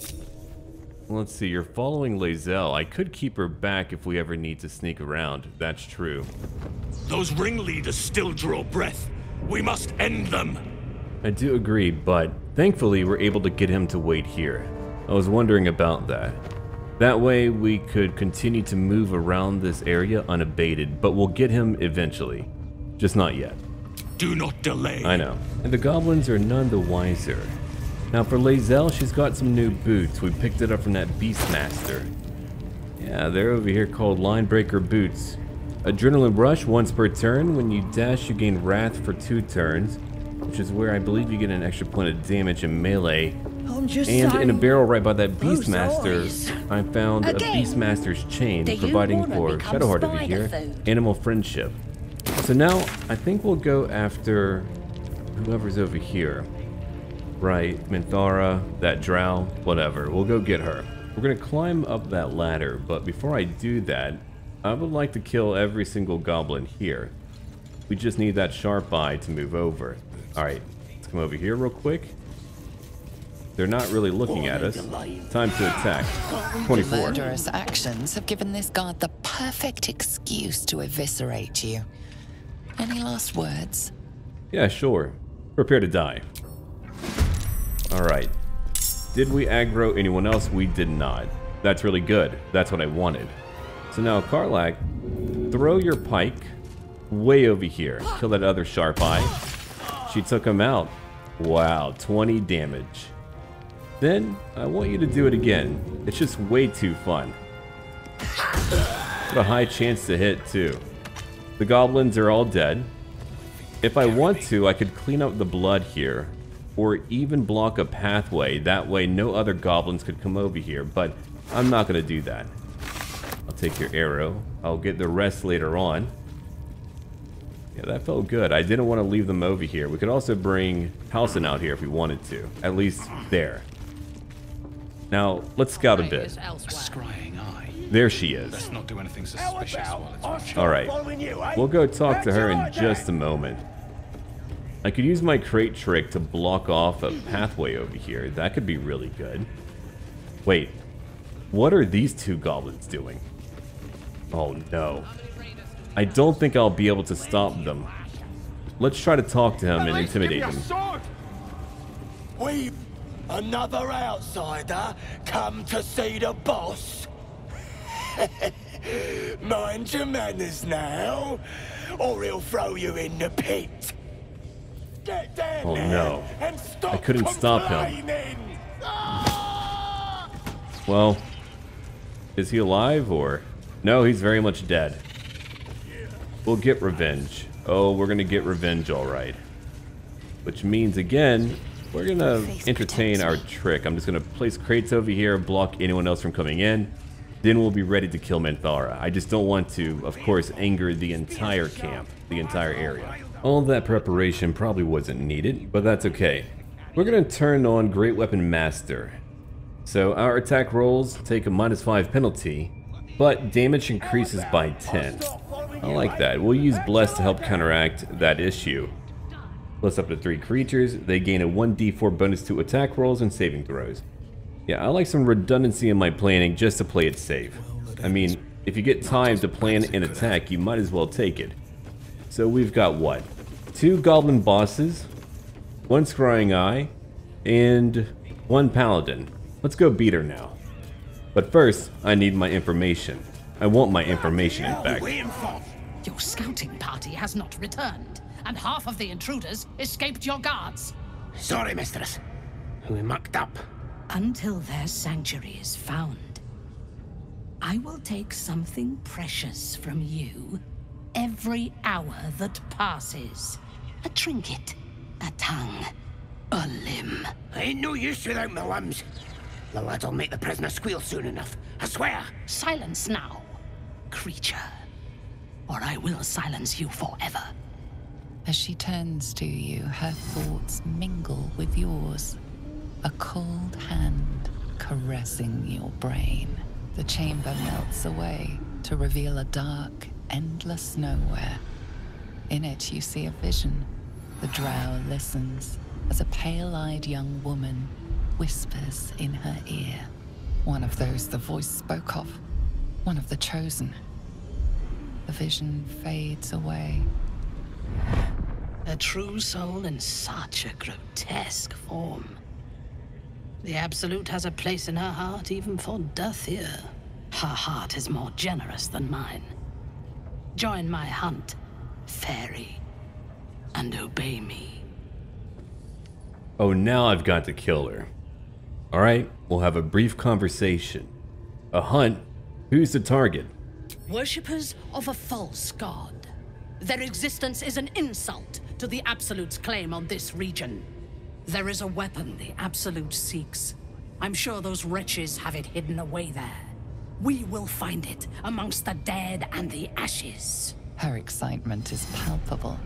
Let's see, you're following Lae'zel. I could keep her back if we ever need to sneak around. That's true. Those ringleaders still draw breath. We must end them. I do agree, but thankfully we're able to get him to wait here. I was wondering about that. That way we could continue to move around this area unabated, but we'll get him eventually. Just not yet. Do not delay. I know. And the goblins are none the wiser. Now for Lae'zel, she's got some new boots. We picked it up from that Beastmaster. Yeah, they're over here called Line Breaker Boots. Adrenaline Rush once per turn. When you dash, you gain Wrath for two turns, which is where I believe you get an extra point of damage in melee. I'm just and in a barrel right by that Beastmaster. I found Again, a Beastmaster's chain providing for Shadowheart over here food? animal friendship. So now I think we'll go after whoever's over here. Right, Minthara, that drow, whatever. We'll go get her. We're gonna climb up that ladder, but before I do that, I would like to kill every single goblin here. We just need that sharp eye to move over. Alright, let's come over here real quick. They're not really looking at us. Time to attack. 24. Murderous actions have given this guard the perfect excuse to eviscerate you. Any last words? Yeah, sure. Prepare to die. Alright. Did we aggro anyone else? We did not. That's really good. That's what I wanted. So now, Karlach, throw your pike way over here. Kill that other sharp eye. She took him out. Wow, 20 damage. Then, I want you to do it again. It's just way too fun. What a high chance to hit, too. The goblins are all dead. If I want to, I could clean up the blood here, or even block a pathway. That way no other goblins could come over here, but I'm not going to do that. I'll take your arrow. I'll get the rest later on. Yeah, that felt good. I didn't want to leave them over here. We could also bring Halsin out here if we wanted to. At least there. Now, let's scout a bit. There she is. Let's not do anything suspicious while it's watching. Alright. We'll go talk to her in just a moment. I could use my crate trick to block off a pathway over here. That could be really good. Wait. What are these two goblins doing? Oh no. I don't think I'll be able to stop them. Let's try to talk to him and intimidate him. We've another outsider, come to see the boss. Mind your manners now, or he'll throw you in the pit. Get down Oh no. I couldn't stop him. Well, is he alive or? No, he's very much dead. We'll get revenge. Oh, we're gonna get revenge alright. Which means, again, we're gonna entertain our trick. I'm just gonna place crates over here, block anyone else from coming in. Then we'll be ready to kill Minthara. I just don't want to, of course, anger the entire camp, the entire area. All that preparation probably wasn't needed, but that's okay. We're gonna turn on Great Weapon Master. So our attack rolls take a minus 5 penalty, but damage increases by 10. I like that. We'll use Bless to help counteract that issue. Plus up to 3 creatures, they gain a 1d4 bonus to attack rolls and saving throws. Yeah, I like some redundancy in my planning just to play it safe. I mean, if you get time to plan an attack, you might as well take it. So we've got what? Two goblin bosses, one scrying eye, and one paladin. Let's go beat her now. But first, I need my information. I want my information, in fact. Your scouting party has not returned, and half of the intruders escaped your guards. Sorry, mistress. We mucked up. Until their sanctuary is found, I will take something precious from you every hour that passes. A trinket, a tongue, a limb. Ain't no use without my limbs. The lads'll make the prisoner squeal soon enough. I swear. Silence now, creature, or I will silence you forever. As she turns to you, her thoughts mingle with yours. A cold hand caressing your brain. The chamber melts away to reveal a dark, endless nowhere. In it, you see a vision. The drow listens as a pale eyed young woman whispers in her ear. One of those the voice spoke of. One of the chosen. The vision fades away. A true soul in such a grotesque form. The Absolute has a place in her heart even for darthiir. Her heart is more generous than mine. Join my hunt, fairy, and obey me. Oh, now I've got to kill her. Alright, we'll have a brief conversation. A hunt? Who's the target? Worshippers of a false god. Their existence is an insult to the Absolute's claim on this region. There is a weapon the Absolute seeks. I'm sure those wretches have it hidden away there. We will find it amongst the dead and the ashes. Her excitement is palpable.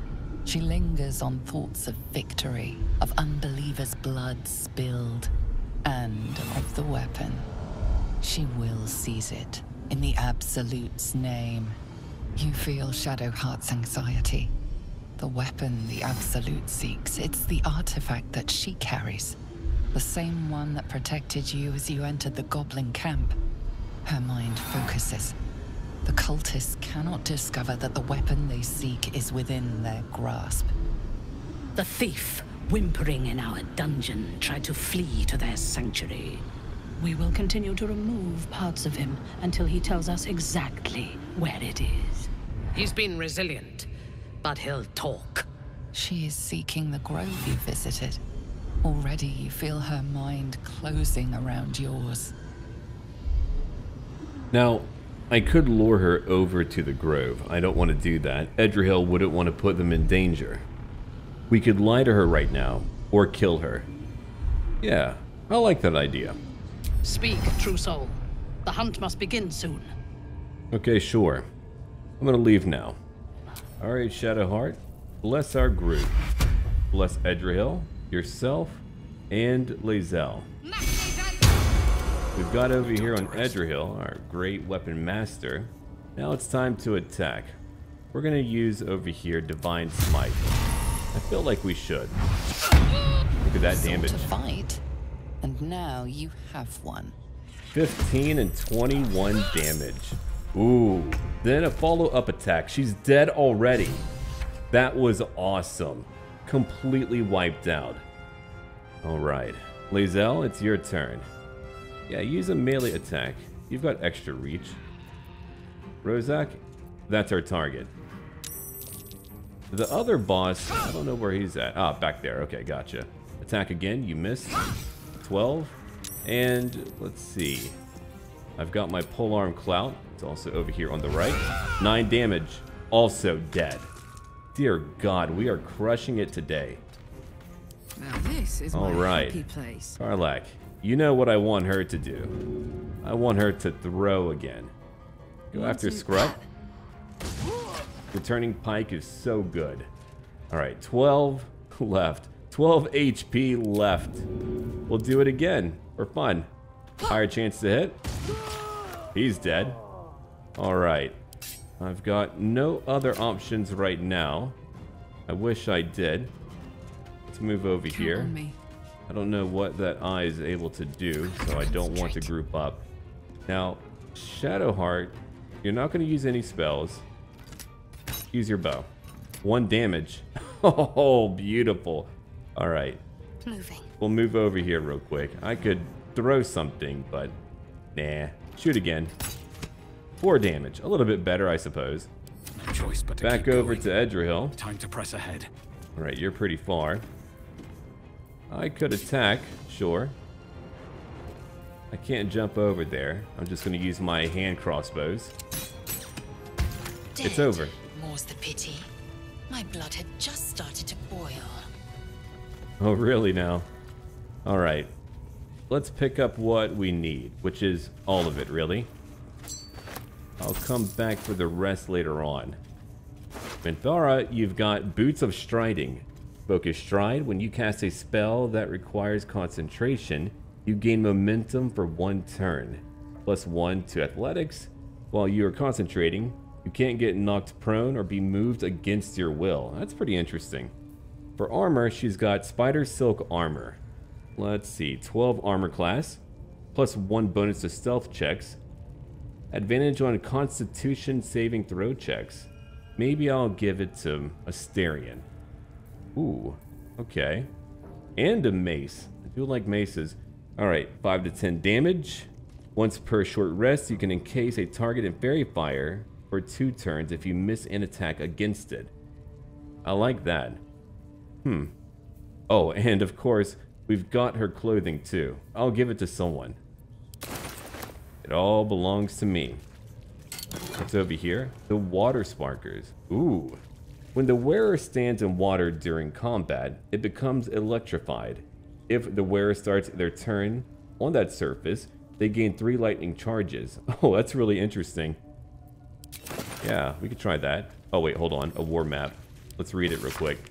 She lingers on thoughts of victory, of unbelievers' blood spilled, and of the weapon. She will seize it, in the Absolute's name. You feel Shadowheart's anxiety. The weapon the Absolute seeks, it's the artifact that she carries. The same one that protected you as you entered the Goblin camp. Her mind focuses. The cultists cannot discover that the weapon they seek is within their grasp. The thief, whimpering in our dungeon, tried to flee to their sanctuary. We will continue to remove parts of him until he tells us exactly where it is. He's been resilient, but he'll talk. She is seeking the grove you visited. Already you feel her mind closing around yours. Now, I could lure her over to the grove. I don't want to do that. Edrahil wouldn't want to put them in danger. We could lie to her right now, or kill her. Yeah, I like that idea. Speak, true soul. The hunt must begin soon. Okay, sure. I'm gonna leave now. Alright, Shadowheart. Bless our group. Bless Edrahil, yourself, and Lae'zel. We've got over here on Edrahil, our great weapon master. Now it's time to attack. We're gonna use over here Divine Smite. I feel like we should. Look at that damage. to fight, and now you have one. 15 and 21 damage. Ooh. Then a follow-up attack. She's dead already. That was awesome. Completely wiped out. Alright. Lae'zel, it's your turn. Yeah, use a melee attack. You've got extra reach. Rozak, that's our target. The other boss, I don't know where he's at. Ah, back there. Okay, gotcha. Attack again, you missed. 12. And let's see. I've got my polearm clout. It's also over here on the right. 9 damage. Also dead. Dear God, we are crushing it today. Now this is All my right. happy place. Karlach, you know what I want her to do. I want her to throw again. Go after Scrut. Returning Pike is so good. Alright, 12 left. 12 HP left. We'll do it again for fun. Higher chance to hit. He's dead. Alright. I've got no other options right now. I wish I did. Let's move over here. On me. I don't know what that eye is able to do, so I don't want to group up. Now, Shadowheart, you're not going to use any spells. Use your bow. One damage. Oh, beautiful. All right. Moving. We'll move over here real quick. I could throw something, but nah. Shoot again. Four damage. A little bit better, I suppose. No choice but to Back over going. to Edrahil. Time to press ahead. All right, you're pretty far. I could attack, sure. I can't jump over there. I'm just going to use my hand crossbows. It's over. More's the pity. My blood had just started to boil. Oh, really now? All right. Let's pick up what we need, which is all of it, really. I'll come back for the rest later on. Minthara, you've got Boots of Striding. Focus Stride, when you cast a spell that requires concentration, you gain momentum for one turn. Plus one to athletics. While you are concentrating, you can't get knocked prone or be moved against your will. That's pretty interesting. For armor, she's got Spider Silk Armor. Let's see, 12 armor class, plus 1 bonus to stealth checks, advantage on constitution saving throw checks. Maybe I'll give it to Astarion. Ooh, okay. And a mace. I do like maces. Alright, 5 to 10 damage. Once per short rest, you can encase a target in fairy fire for 2 turns if you miss an attack against it. I like that. Hmm. Oh, and of course, we've got her clothing too. I'll give it to someone. It all belongs to me. What's over here? The water sparkers. Ooh. When the wearer stands in water during combat, it becomes electrified. If the wearer starts their turn on that surface, they gain three lightning charges. Oh, that's really interesting. Yeah, we could try that. Oh wait, hold on. A war map. Let's read it real quick.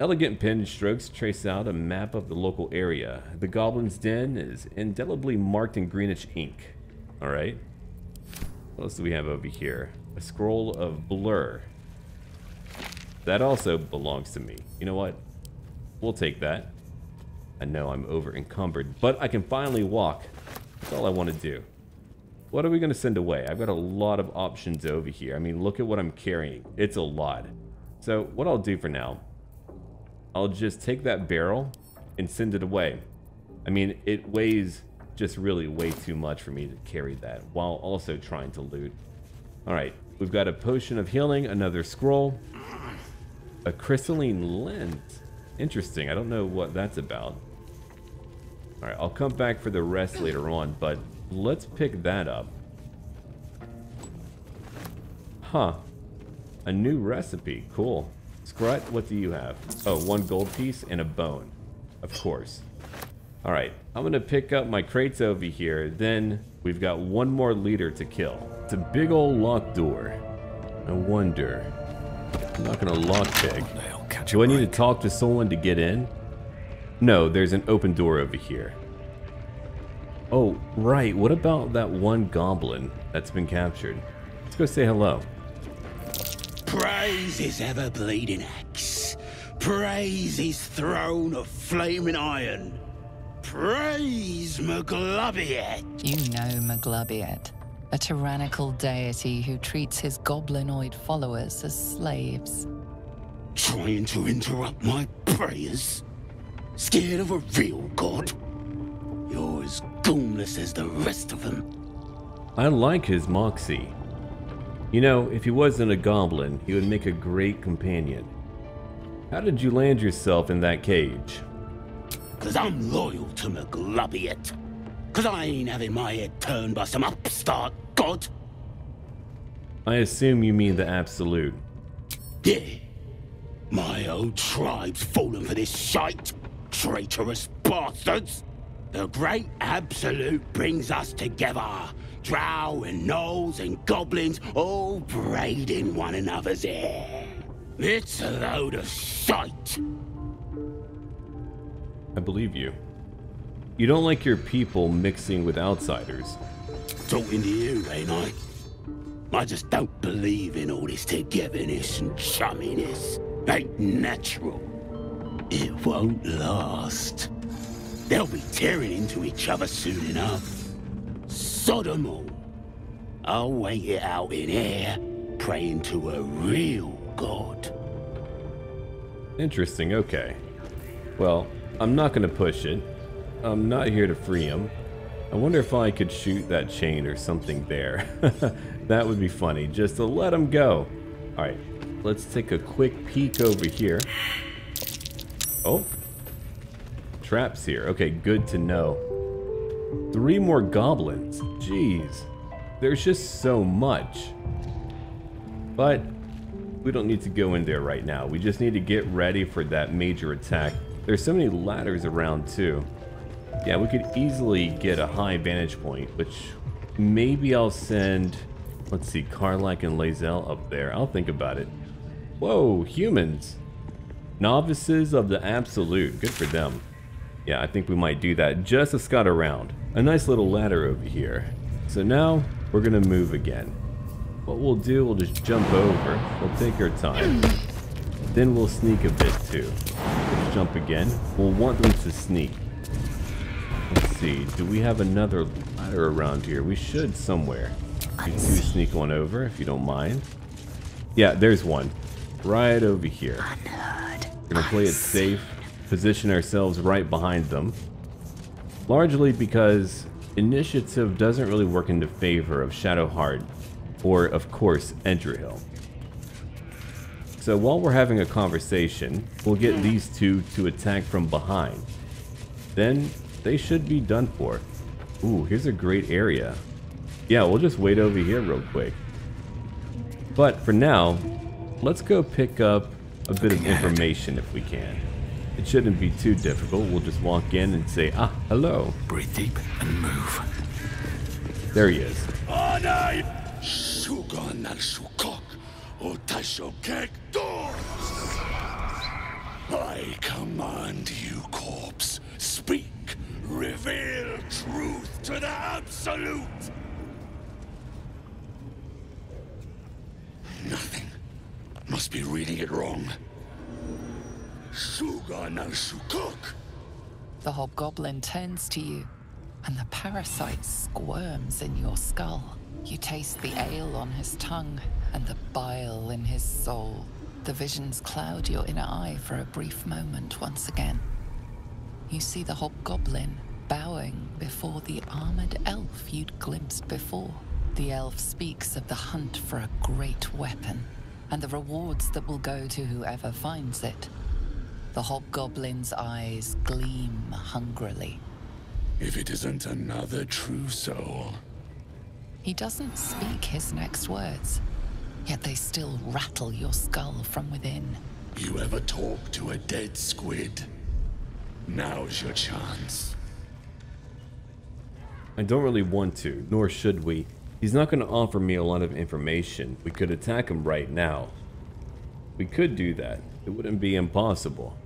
Elegant pen strokes trace out a map of the local area. The Goblin's Den is indelibly marked in greenish ink. Alright. What else do we have over here? A scroll of blur. That also belongs to me. You know what? We'll take that. I know I'm over encumbered, but I can finally walk. That's all I want to do. What are we going to send away? I've got a lot of options over here. I mean, look at what I'm carrying. It's a lot. So what I'll do for now, I'll just take that barrel and send it away. I mean, it weighs just really way too much for me to carry that while also trying to loot. All right, we've got a potion of healing, another scroll, a crystalline lens. Interesting. I don't know what that's about. All right, I'll come back for the rest later on, but let's pick that up. Huh. A new recipe. Cool. Scrut, what do you have? Oh, one gold piece and a bone. Of course. Alright, I'm going to pick up my crates over here. Then we've got one more leader to kill. It's a big old locked door. I wonder. I'm not going to lockpick. Do I need to talk to someone to get in? No, there's an open door over here. Oh, right. What about that one goblin that's been captured? Let's go say hello. Praise his ever bleeding axe. Praise his throne of flaming iron. Praise Maglubiyet. You know Maglubiyet, a tyrannical deity who treats his goblinoid followers as slaves. Trying to interrupt my prayers? Scared of a real god? You're as goonless as the rest of them. I like his moxie. You know, if he wasn't a goblin, he would make a great companion. How did you land yourself in that cage? Cause I'm loyal to Maglubiyet. Cause I ain't having my head turned by some upstart god. I assume you mean the Absolute. Yeah. My old tribe's fallen for this shite. Traitorous bastards. The great Absolute brings us together. Drow and gnolls and goblins all braiding one another's hair. It's a load of shite. I believe you. You don't like your people mixing with outsiders. Talking to you, ain't I? I just don't believe in all this togetherness and chumminess. Ain't natural. It won't last. They'll be tearing into each other soon enough. Sodom all. I'll wait it out in air, praying to a real god. Interesting, okay. Well, I'm not gonna push it. I'm not here to free him. I wonder if I could shoot that chain or something there. that would be funny, just to let him go. Alright, let's take a quick peek over here. Oh. Traps here. Okay, good to know. Three more goblins. Jeez. There's just so much. But we don't need to go in there right now. We just need to get ready for that major attack. There's so many ladders around too. Yeah, we could easily get a high vantage point, which maybe I'll send, let's see, Karlach and Lae'zel up there. I'll think about it. Whoa, humans. Novices of the Absolute. Good for them. Yeah, I think we might do that just to scout around. A nice little ladder over here. So now, we're gonna move again. What we'll do, we'll just jump over. We'll take our time. Then we'll sneak a bit too. Let's jump again. We'll want them to sneak. See, do we have another ladder around here? We should somewhere. You can sneak one over if you don't mind. Yeah, there's one. Right over here. We're gonna play it safe, position ourselves right behind them. Largely because initiative doesn't really work in the favor of Shadowheart, or of course, Edrahil. So while we're having a conversation, we'll get these two to attack from behind. Then they should be done for. Ooh, here's a great area. Yeah, we'll just wait over here real quick. But for now, let's go pick up a bit of information if we can. It shouldn't be too difficult. We'll just walk in and say, ah, hello. Breathe deep and move. There he is. Sugan al Sukok, Otashokek Doors. I command you, corpse. Reveal truth to the Absolute. Nothing. Must be reading it wrong. Sukok. The hobgoblin turns to you, and the parasite squirms in your skull. You taste the ale on his tongue and the bile in his soul. The visions cloud your inner eye for a brief moment once again. You see the hobgoblin bowing before the armored elf you'd glimpsed before. The elf speaks of the hunt for a great weapon and the rewards that will go to whoever finds it. The hobgoblin's eyes gleam hungrily. If it isn't another true soul. He doesn't speak his next words, yet they still rattle your skull from within. You ever talk to a dead squid? Now's your chance. I don't really want to, nor should we. He's not going to offer me a lot of information. We could attack him right now. We could do that. It wouldn't be impossible.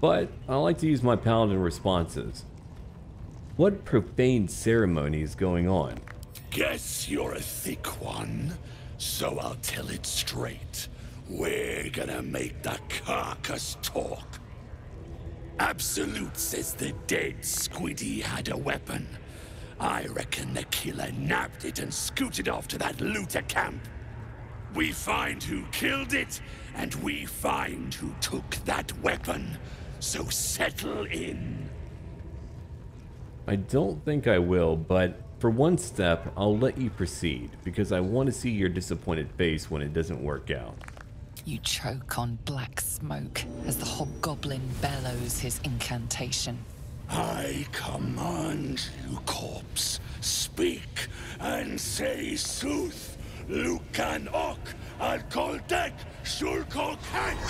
But I like to use my paladin responses. What profane ceremony is going on? Guess you're a thick one, so I'll tell it straight. We're gonna make the carcass talk. Absolute says the dead Squiddy had a weapon. I reckon the killer nabbed it and scooted off to that looter camp. We find who killed it, and we find who took that weapon. So settle in. I don't think I will, but for one step, I'll let you proceed, because I want to see your disappointed face when it doesn't work out. You choke on black smoke as the hobgoblin bellows his incantation. I command you, corpse, speak and say sooth. Lucan ok, al koldek, shulkok hank.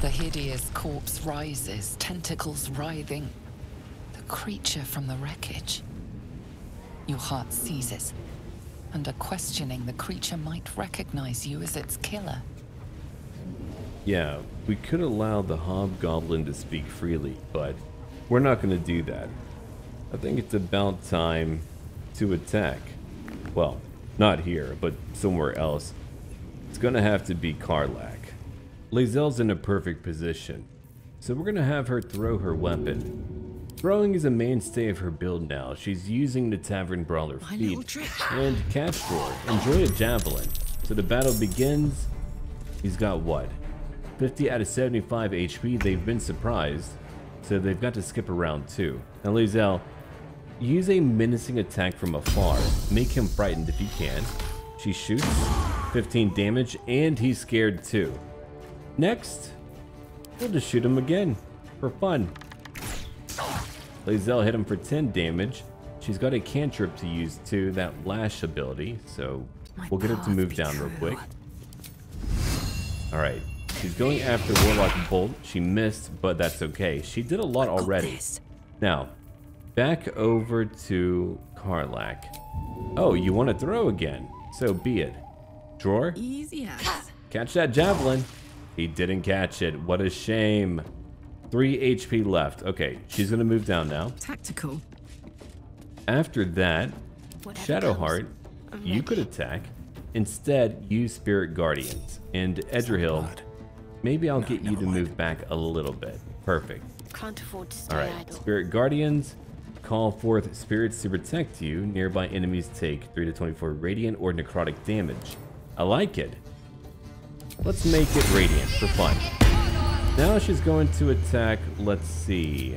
The hideous corpse rises, tentacles writhing. The creature from the wreckage. Your heart seizes. Under questioning, the creature might recognize you as its killer. Yeah, we could allow the hobgoblin to speak freely, but we're not going to do that. I think it's about time to attack. Well, not here, but somewhere else. It's going to have to be Karlach. Lae'zel's in a perfect position, so we're going to have her throw her weapon. Throwing is a mainstay of her build now. She's using the Tavern Brawler feat and Catch Drawer. Enjoy a javelin. So the battle begins. He's got what? 50 out of 75 HP. They've been surprised, so they've got to skip around too. Now Lae'zel, use a menacing attack from afar. Make him frightened if you can. She shoots, 15 damage, and he's scared too. Next, we'll just shoot him again, for fun. Lae'zel hit him for 10 damage. She's got a cantrip to use too, that lash ability, so we'll get her to move down real quick. Alright, she's going after Warlock Bolt. She missed, but that's okay. She did a lot already. Now, back over to Karlach. Oh, you want to throw again? So be it. Drawer? Easy as. Catch that javelin. He didn't catch it. What a shame. Three HP left. Okay, she's gonna move down now. Tactical. After that, Shadowheart, you could attack. Instead, use Spirit Guardians. And Edrahil, maybe I'll get you to move back a little bit. Perfect. Can't afford to stay Alright, idle. Spirit Guardians, call forth spirits to protect you. Nearby enemies take 3 to 24 radiant or necrotic damage. I like it. Let's make it radiant for fun. Now she's going to attack, let's see.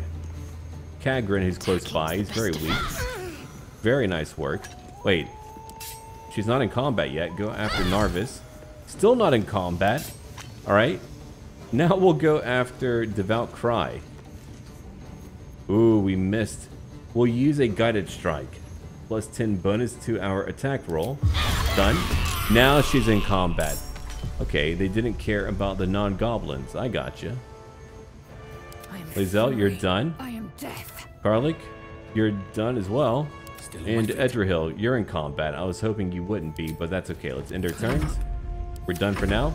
Kagrin, who's close by. He's very weak. Very nice work. Wait. She's not in combat yet. Go after Narvis. Still not in combat. Alright. Now we'll go after Devout Cry. Ooh, we missed. We'll use a guided strike. Plus 10 bonus to our attack roll. Done. Now she's in combat. Okay, they didn't care about the non-goblins. I got you. Lae'zel, you're done. I am death. Karlach, you're done as well. Still and with it. Edrahil, you're in combat. I was hoping you wouldn't be, but that's okay. Let's end our turns. We're done for now.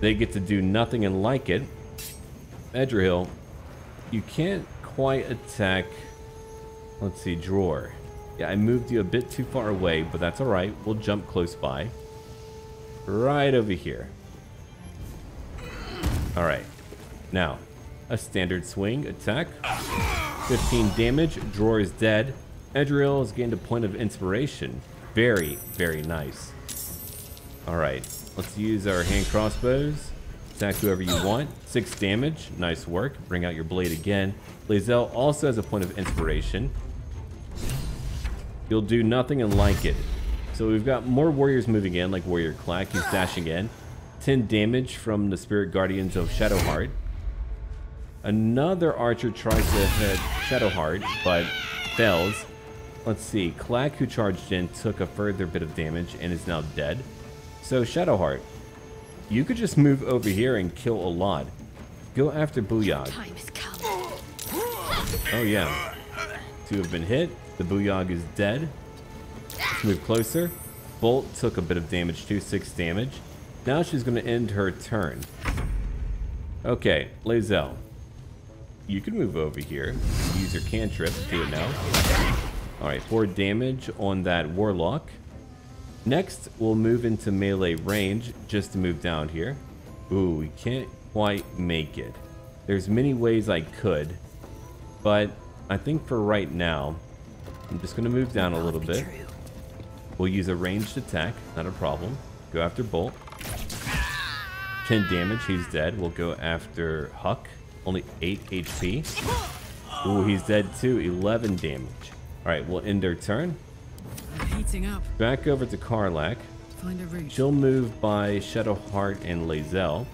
They get to do nothing and like it. Edrahil, you can't quite attack. Let's see, Dror. Yeah, I moved you a bit too far away, but that's all right. We'll jump close by. Right over here. All right. Now, a standard swing attack. 15 damage. Dror is dead. Edrahil has gained a point of inspiration. Very, very nice. All right. Let's use our hand crossbows. Attack whoever you want. Six damage. Nice work. Bring out your blade again. Lae'zel also has a point of inspiration. You'll do nothing and like it. So we've got more warriors moving in, like Warrior Clack. He's dashing in. 10 damage from the Spirit Guardians of Shadowheart. Another archer tries to hit Shadowheart, but fails. Let's see. Clack, who charged in, took a further bit of damage and is now dead. So Shadowheart, you could just move over here and kill a lot. Go after Booyog. Time has come. Oh yeah. Two have been hit. The Booyog is dead. Move closer. Bolt took a bit of damage too, six damage. Now she's going to end her turn. Okay, Lae'zel. You can move over here. Use your cantrip. Do it now. Alright, four damage on that Warlock. Next, we'll move into melee range just to move down here. Ooh, we can't quite make it. There's many ways I could, but I think for right now, I'm just going to move down a little bit. We'll use a ranged attack, not a problem. Go after Bolt. 10 damage, he's dead. We'll go after Huck, only 8 HP. Ooh, he's dead too, 11 damage. Alright, we'll end our turn. Heating up. Back over to Karlach. Find a route. She'll move by Shadowheart and Lae'zel.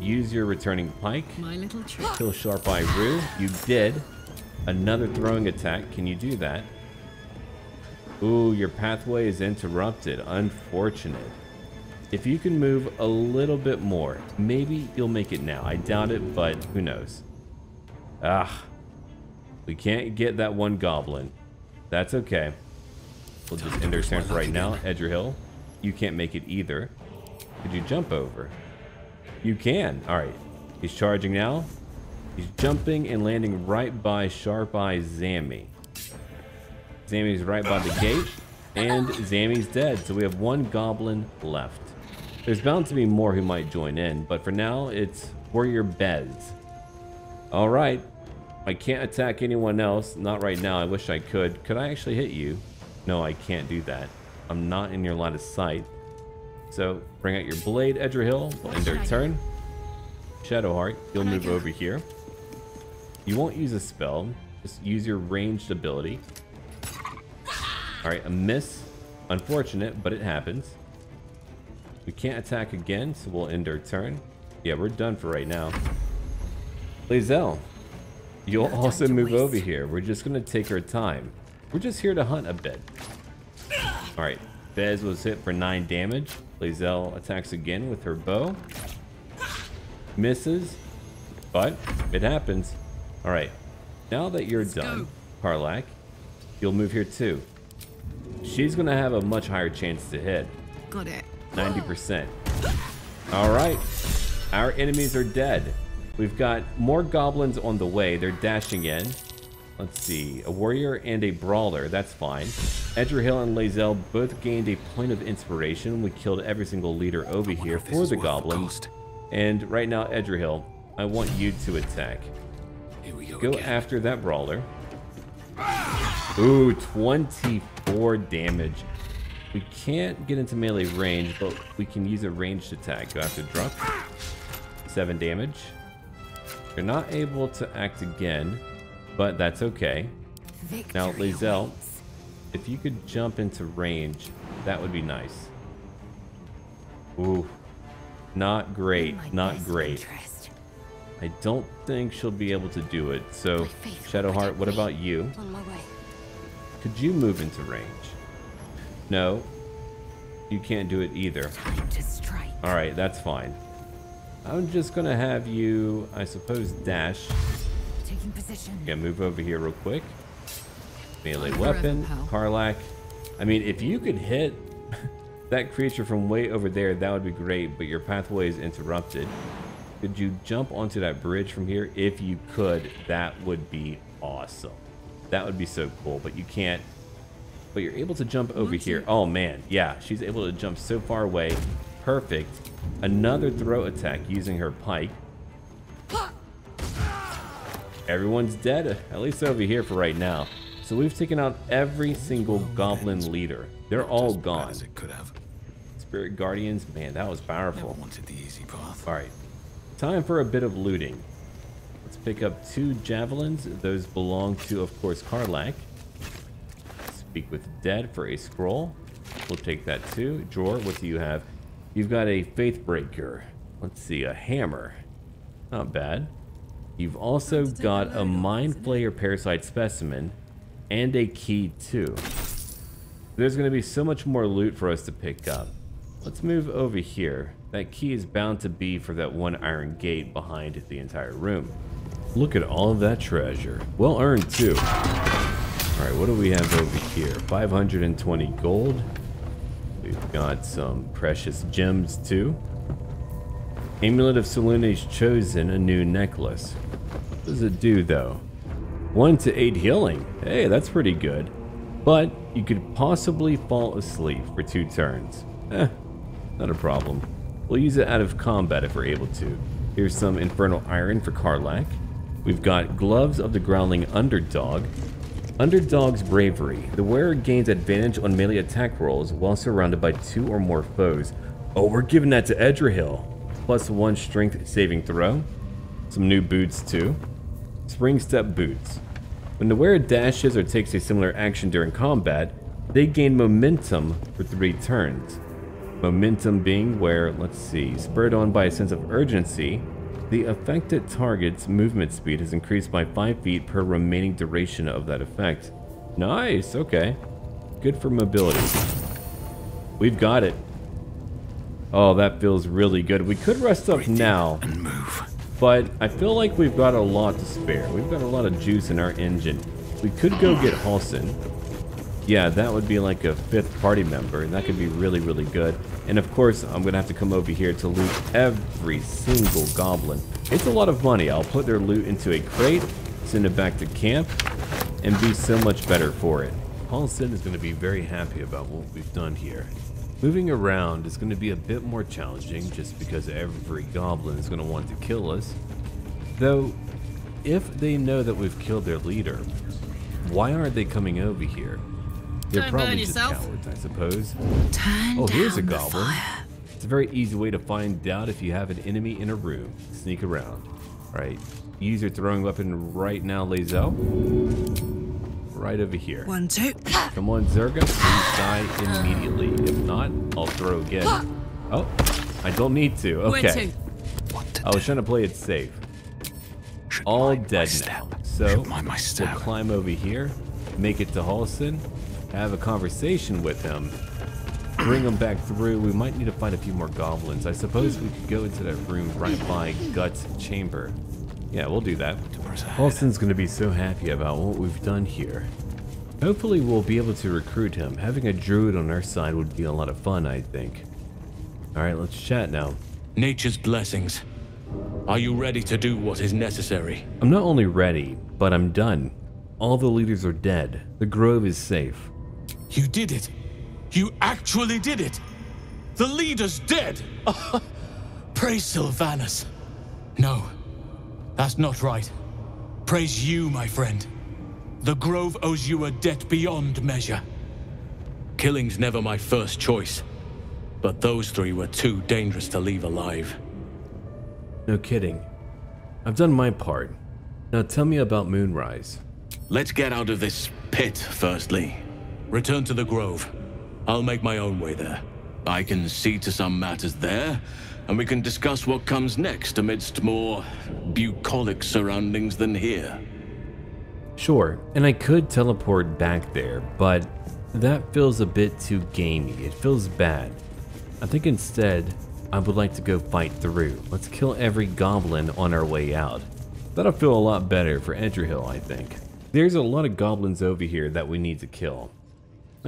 Use your returning pike. My little trick. Kill Sharp Eye Rue. You did. Another throwing attack. Can you do that? Ooh, your pathway is interrupted. Unfortunate. If you can move a little bit more, maybe you'll make it now. I doubt it, but who knows. Ah. We can't get that one goblin. That's okay. We'll just end our turn right now. Edrahil, you can't make it either. Could you jump over? You can. All right. He's charging now. He's jumping and landing right by Sharp Eye Zammy. Zammy's right by the gate, and Zammy's dead. So we have one goblin left. There's bound to be more who might join in, but for now, it's Warrior Bez. All right. I can't attack anyone else. Not right now. I wish I could. Could I actually hit you? No, I can't do that. I'm not in your line of sight. So bring out your blade, Edrahil. End our turn. Shadowheart, you'll move over here. You won't use a spell. Just use your ranged ability. All right, a miss. Unfortunate, but it happens. We can't attack again, so we'll end our turn. Yeah, we're done for right now. Lae'zel, you'll also move over here. We're just going to take our time. We're just here to hunt a bit. All right, Bez was hit for 9 damage. Lae'zel attacks again with her bow. Misses, but it happens. All right, now that you're done, Karlach, you'll move here too. She's going to have a much higher chance to hit. Got it. 90%. All right. Our enemies are dead. We've got more goblins on the way. They're dashing in. Let's see. A warrior and a brawler. That's fine. Edrahil and Lae'zel both gained a point of inspiration. We killed every single leader over here for the goblins. And right now, Edrahil, I want you to attack. Here we go. Go again. after that brawler. Ooh, 24 damage. We can't get into melee range, but we can use a ranged attack. Go after Druck. 7 damage. You're not able to act again, but that's okay. Victory Now, Lae'zel, if you could jump into range, that would be nice. Ooh, not great, not great. I don't think she'll be able to do it. So, Shadowheart, what about you? On my way. Could you move into range? No. You can't do it either. Time to strike. Alright, that's fine. I'm just gonna have you, I suppose, dash. Taking position. Yeah, move over here real quick. Melee weapon. Karlach. I mean, if you could hit that creature from way over there, that would be great, but your pathway is interrupted. Could you jump onto that bridge from here? If you could, that would be awesome. That would be so cool, but you can't. But you're able to jump over here. Oh man, yeah, she's able to jump so far away. Perfect. Another throw attack using her pike. Everyone's dead, at least over here for right now. So we've taken out every single goblin leader. They're all gone. Could have. Spirit Guardians, man, that was powerful. Wanted the easy path. All right, time for a bit of looting. Pick up two javelins. Those belong to, of course, Karlach. Speak with Dead for a scroll. We'll take that too. Dror, what do you have? You've got a Faith Breaker. Let's see, a hammer. Not bad. You've also got a Mind Flayer Parasite Specimen and a key too. There's going to be so much more loot for us to pick up. Let's move over here. That key is bound to be for that one iron gate behind the entire room. Look at all of that treasure. Well earned too. Alright, what do we have over here? 520 gold. We've got some precious gems too. Amulet of Selûne's Chosen, a new necklace. What does it do though? 1 to 8 healing. Hey, that's pretty good. But you could possibly fall asleep for two turns. Eh, not a problem. We'll use it out of combat if we're able to. Here's some Infernal Iron for Karlach. We've got Gloves of the Growling Underdog. Underdog's Bravery. The wearer gains advantage on melee attack rolls while surrounded by two or more foes. Oh, we're giving that to Edrahil. Plus one strength saving throw. Some new boots too. Spring Step Boots. When the wearer dashes or takes a similar action during combat, they gain momentum for three turns. Momentum being where, let's see, spurred on by a sense of urgency, the affected target's movement speed has increased by 5 feet per remaining duration of that effect. Nice, okay. Good for mobility. We've got it. Oh, that feels really good. We could rest up now. And move. But I feel like we've got a lot to spare. We've got a lot of juice in our engine. We could go get Halsin. Yeah, that would be like a fifth party member, and that could be really, really good. And of course, I'm gonna have to come over here to loot every single goblin. It's a lot of money. I'll put their loot into a crate, send it back to camp, and be so much better for it. Halsin is gonna be very happy about what we've done here. Moving around is going to be a bit more challenging just because every goblin is going to want to kill us. Though, if they know that we've killed their leader, why aren't they coming over here? They're Don't burn probably just yourself. cowards, I suppose. Turn oh, here's a goblin. fire. It's a very easy way to find out if you have an enemy in a room. Sneak around. Alright, use your throwing weapon right now, Lae'zel. Right over here. One, two. Come on, Zerga. Please die immediately. If not, I'll throw again. Oh, I don't need to. Where Okay. I was trying to play it safe. All dead now. So we'll climb over here, make it to Halsin, have a conversation with him, bring him back through. We might need to find a few more goblins. I suppose we could go into that room right by Guts' chamber. Yeah, we'll do that. Halsin's gonna be so happy about what we've done here. Hopefully we'll be able to recruit him. Having a druid on our side would be a lot of fun, I think. Alright, let's chat now. Nature's blessings. Are you ready to do what is necessary? I'm not only ready, but I'm done. All the leaders are dead. The grove is safe. You did it. You actually did it. The leader's dead. Praise Silvanus. No, that's not right. Praise you, my friend. The Grove owes you a debt beyond measure. Killing's never my first choice, but those three were too dangerous to leave alive. No kidding. I've done my part. Now tell me about Moonrise. Let's get out of this pit, firstly. Return to the Grove. I'll make my own way there. I can see to some matters there, and we can discuss what comes next amidst more bucolic surroundings than here. Sure, and I could teleport back there, but that feels a bit too gamey. It feels bad. I think instead, I would like to go fight through. Let's kill every goblin on our way out. That'll feel a lot better for Edrahil, I think. There's a lot of goblins over here that we need to kill.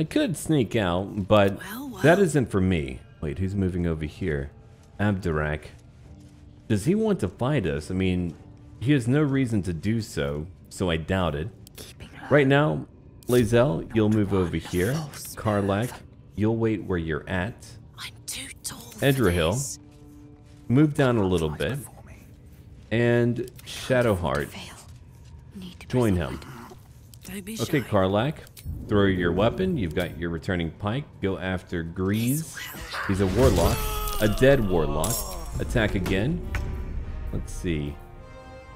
I could sneak out, but that isn't for me. Wait, who's moving over here? Abdirak. Does he want to fight us? I mean, he has no reason to do so, so I doubt it. Right now, Lae'zel, you'll move over here. Karlach, you'll wait where you're at. Edrahil, move down a little bit. And Shadowheart, join him. Okay, Karlach, throw your weapon. You've got your returning pike. Go after Grease. He's a warlock, a dead warlock. Attack again. Let's see.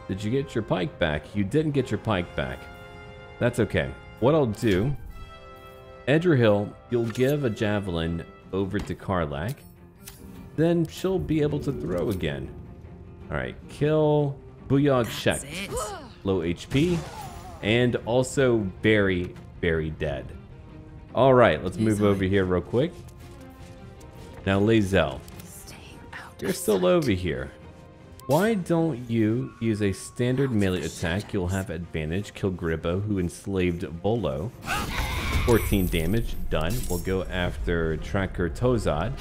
Did you get your pike back? You didn't get your pike back. That's okay. What I'll do, Edrahil, you'll give a javelin over to Karlach. Then she'll be able to throw again. Alright, kill Buyog Shek. Low HP. And also very, very dead. Alright, let's move over here real quick. Now Lae'zel. You're still over here. Why don't you use a standard melee attack? You'll have advantage. Kill Gribbo, who enslaved Volo. 14 damage. Done. We'll go after Tracker Tozad.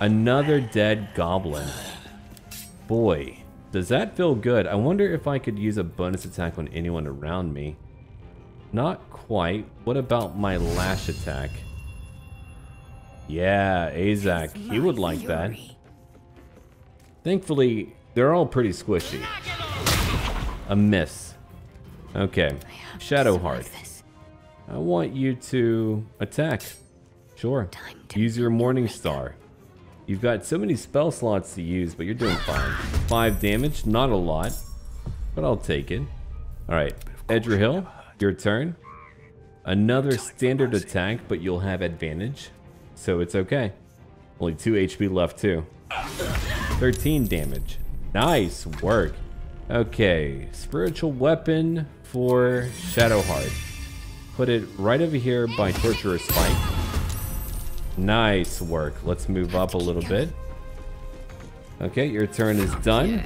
Another dead goblin. Boy, does that feel good. I wonder if I could use a bonus attack on anyone around me. Not quite. What about my lash attack? Yeah, Azak. He would like that. Thankfully, they're all pretty squishy. A miss. Okay. Shadowheart. I want you to attack. Sure. Use your Morning Star. You've got so many spell slots to use, but you're doing fine. Five damage, not a lot, but I'll take it. All right, Edgerhill, your turn. Another standard attack, but you'll have advantage, so it's okay. Only two HP left too. 13 damage. Nice work. Okay, spiritual weapon for Shadowheart. Put it right over here by Torturer Spike. Nice work. Let's move up a little bit. Okay, your turn is done.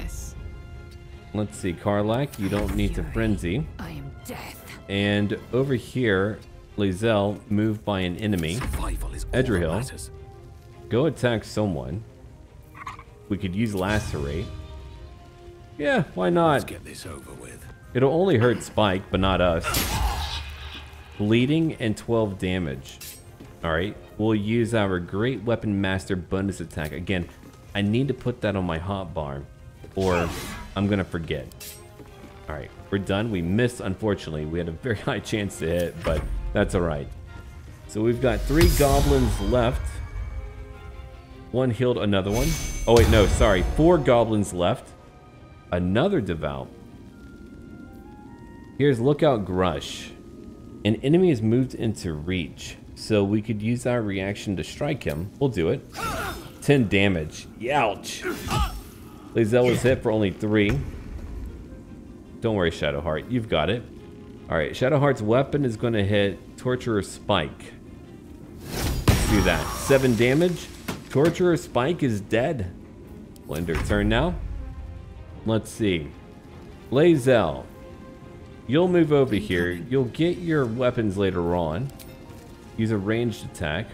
Let's see, Karlach, you don't need to frenzy. I am death. And over here, Lae'zel, moved by an enemy. Edrahil, go attack someone. We could use Lacerate. Yeah, why not? Let's get this over with. It'll only hurt Spike, but not us. Bleeding and 12 damage. Alright, we'll use our Great Weapon Master bonus attack. Again, I need to put that on my hotbar, or I'm gonna forget. Alright, we're done. We missed, unfortunately. We had a very high chance to hit, but that's alright. So we've got three goblins left. One healed another one. Oh wait, no, sorry. Four goblins left. Another devout. Here's Lookout Grush. An enemy is moved into reach, so we could use our reaction to strike him. We'll do it. 10 damage. Youch. Lae'zel was hit for only 3. Don't worry, Shadowheart. You've got it. Alright, Shadowheart's weapon is going to hit Torturer Spike. Let's do that. 7 damage. Torturer Spike is dead. Blender turn now. Let's see. Lae'zel. You'll move over here. You'll get your weapons later on. Use a ranged attack.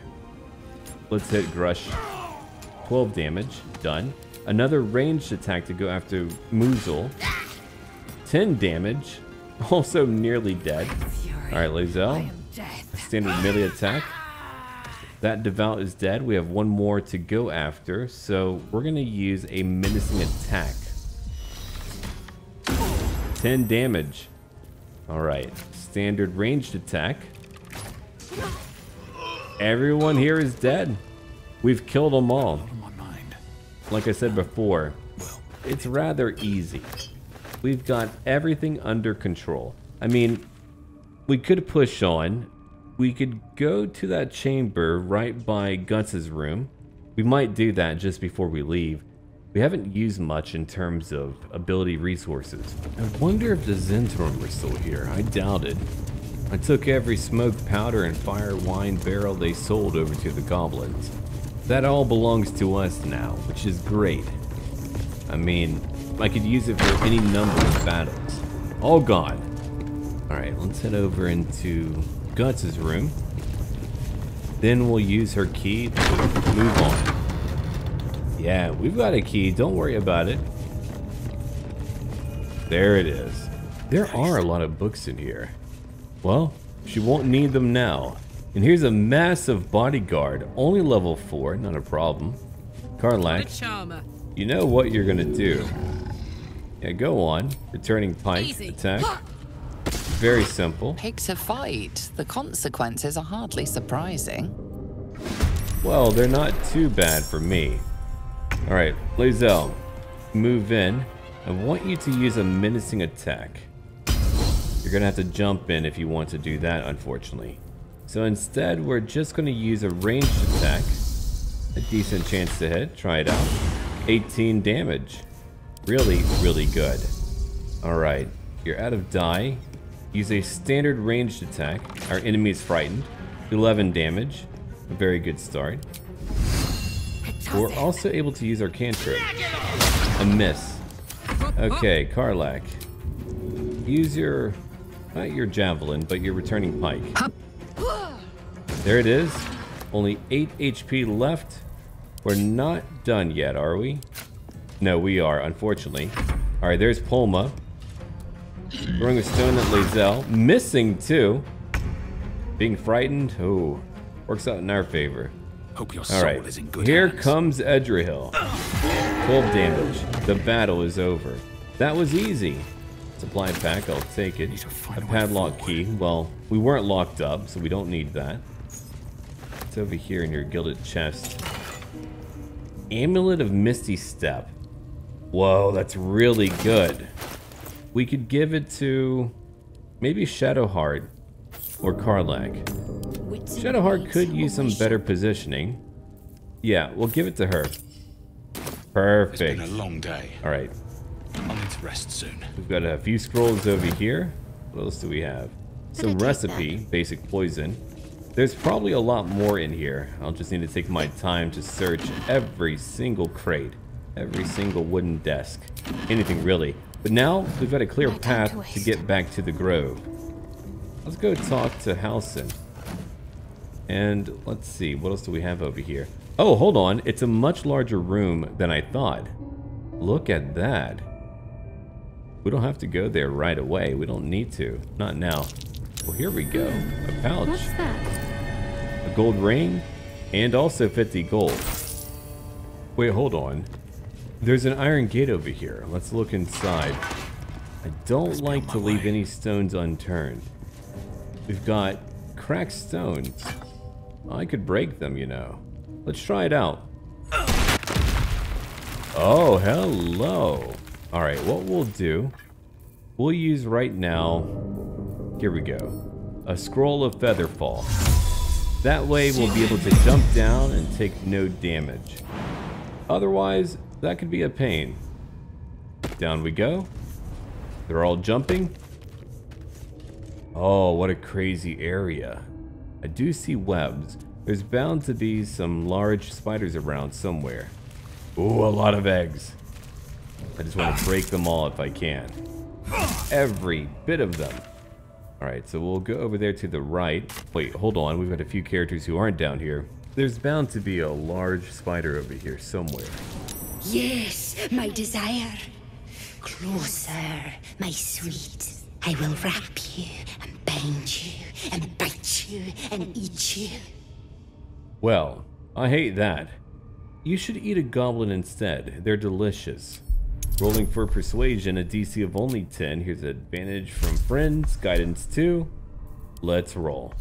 Let's hit Grush. 12 damage. Done. Another ranged attack to go after Moozle. 10 damage. Also nearly dead. Alright, Lae'zel. A standard melee attack. That Devout is dead. We have one more to go after. So we're going to use a menacing attack. 10 damage. Alright. Standard ranged attack. Everyone here is dead. We've killed them all. Like I said before, it's rather easy. We've got everything under control. I mean, we could push on, we could go to that chamber right by Guts's room. We might do that just before we leave. We haven't used much in terms of ability resources. I wonder if the Zhentarim are still here. I doubt it. I took every smoked powder and fire wine barrel they sold over to the goblins. That all belongs to us now, which is great. I mean, I could use it for any number of battles. All gone. Alright, let's head over into Guts' room. Then we'll use her key to move on. Yeah, we've got a key. Don't worry about it. There it is. There are a lot of books in here. Well, she won't need them now. And here's a massive bodyguard. Only level 4, not a problem. Karlach, you know what you're gonna do. Yeah, go on. Returning pike Easy. attack. Very simple. Pick to fight. The consequences are hardly surprising. Well, they're not too bad for me. Alright, Lae'zel, move in. I want you to use a menacing attack. You're gonna have to jump in if you want to do that, unfortunately. So instead, we're just gonna use a ranged attack. A decent chance to hit. Try it out. 18 damage. Really, really good. Alright, you're out of die. Use a standard ranged attack. Our enemy is frightened. 11 damage. A very good start. We're also able to use our cantrip. A miss. Okay, Karlach. Use your, not your javelin, but your returning pike. There it is. Only 8 HP left. We're not done yet, are we? No, we are, unfortunately. Alright, there's Polma. Throwing a stone at Lae'zel. Missing, too. Being frightened. Oh, works out in our favor. Hope your All soul right, is in good here hands. comes Edrahil. 12 damage. The battle is over. That was easy. Supply pack, I'll take it. A padlock key. Well, we weren't locked up, so we don't need that. It's over here in your gilded chest. Amulet of Misty Step. Whoa, that's really good. We could give it to maybe Shadowheart or Karlach. Shadowheart could use some better positioning. Yeah, we'll give it to her. Perfect. It's been a long day. All right. I'll need to rest soon. We've got a few scrolls over here. What else do we have? Some recipe, basic poison. There's probably a lot more in here. I'll just need to take my time to search every single crate, every single wooden desk, anything really. But now we've got a clear path to get back to the grove. Let's go talk to Halsin. And let's see, what else do we have over here? Oh, hold on. It's a much larger room than I thought. Look at that. We don't have to go there right away. We don't need to. Not now. Well, here we go. A hmm. pouch. What's that? A gold ring. And also 50 gold. Wait, hold on. There's an iron gate over here. Let's look inside. I don't like to leave any stones unturned. We've got cracked stones. I could break them, you know. Let's try it out. Oh, hello. All right, what we'll do, we'll use right now, here we go, a scroll of featherfall. That way we'll be able to jump down and take no damage. Otherwise, that could be a pain. Down we go. They're all jumping. Oh, what a crazy area. I do see webs. There's bound to be some large spiders around somewhere. Ooh, a lot of eggs. I just want to break them all if I can. Every bit of them. Alright, so we'll go over there to the right. Wait, hold on. We've got a few characters who aren't down here. There's bound to be a large spider over here somewhere. Yes, my desire. Closer, my sweet. I will wrap you and bind you and bite you and eat you. Well, I hate that. You should eat a goblin instead. They're delicious. Rolling for persuasion, a DC of only 10. Here's advantage from friends, guidance 2. Let's roll.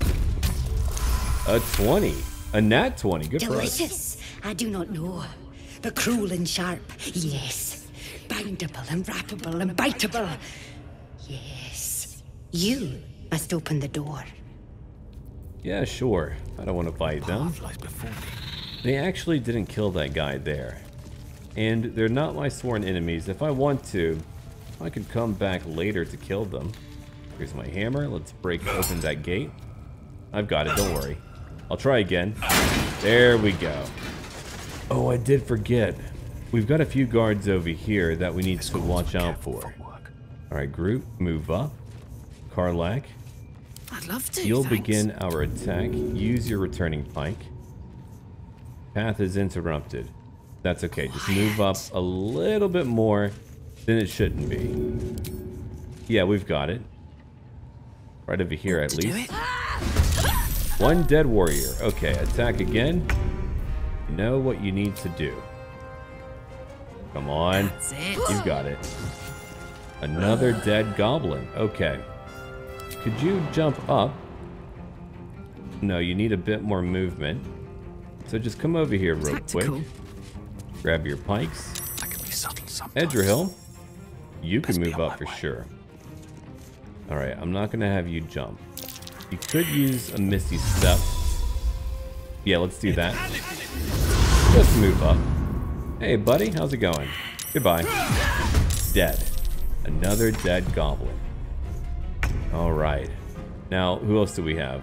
A 20. A nat 20. Good for us. Delicious, I do not know. But cruel and sharp, yes. Bindable and wrappable and biteable. Yes. You must open the door. Yeah, sure. I don't want to fight them. They actually didn't kill that guy there. And they're not my sworn enemies. If I want to, I could come back later to kill them. Here's my hammer. Let's break open that gate. I've got it, don't worry. I'll try again. There we go. Oh, I did forget. We've got a few guards over here that we need to watch out for. Alright, group, move up. Karlach. I'd love to. You'll thanks. begin our attack. Use your returning pike. Path is interrupted. That's okay. Just move up a little bit more than it shouldn't be. Yeah, we've got it. Right over here at least. One dead warrior. Okay, attack again. Know what you need to do. Come on. You've got it. Another dead goblin. Okay. Could you jump up? No, you need a bit more movement. So just come over here real Tactical. quick. Grab your pikes. I can be subtle sometimes. Edrahil, you can move up for sure. Alright, I'm not going to have you jump. You could use a Misty Step. Yeah, let's do that. Just move up. Hey, buddy, how's it going? Goodbye. Dead. Another dead goblin. Alright. Now, who else do we have?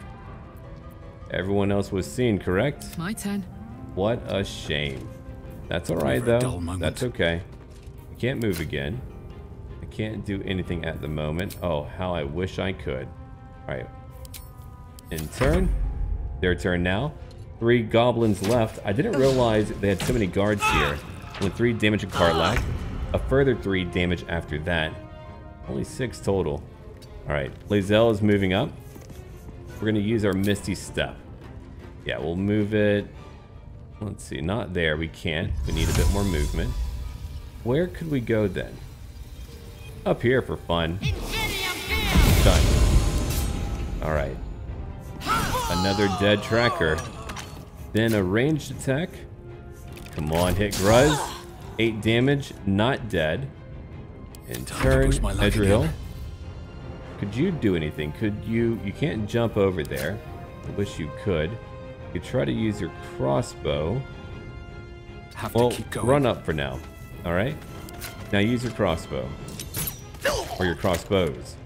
Everyone else was seen, correct? My turn. What a shame. That's alright Never a dull though. That's okay. I can't move again. I can't do anything at the moment. Oh, how I wish I could. Alright. In turn. Their turn now. Three goblins left. I didn't realize they had so many guards here. Only three damage to Karlach. A further three damage after that. Only six total. Alright. Lae'zel is moving up. We're to use our Misty Step. Yeah, we'll move it. Let's see, not there. We can't. We need a bit more movement. Where could we go then? Up here for fun. Done. Alright. Another dead tracker. Then a ranged attack. Come on, hit Gruz. Eight damage, not dead. And turn, push my luck Edrahil. again. Could you do anything? Could you... You can't jump over there. I wish you could. You could try to use your crossbow. Have to Well, run up for now. Alright? Now use your crossbow. Or your crossbows.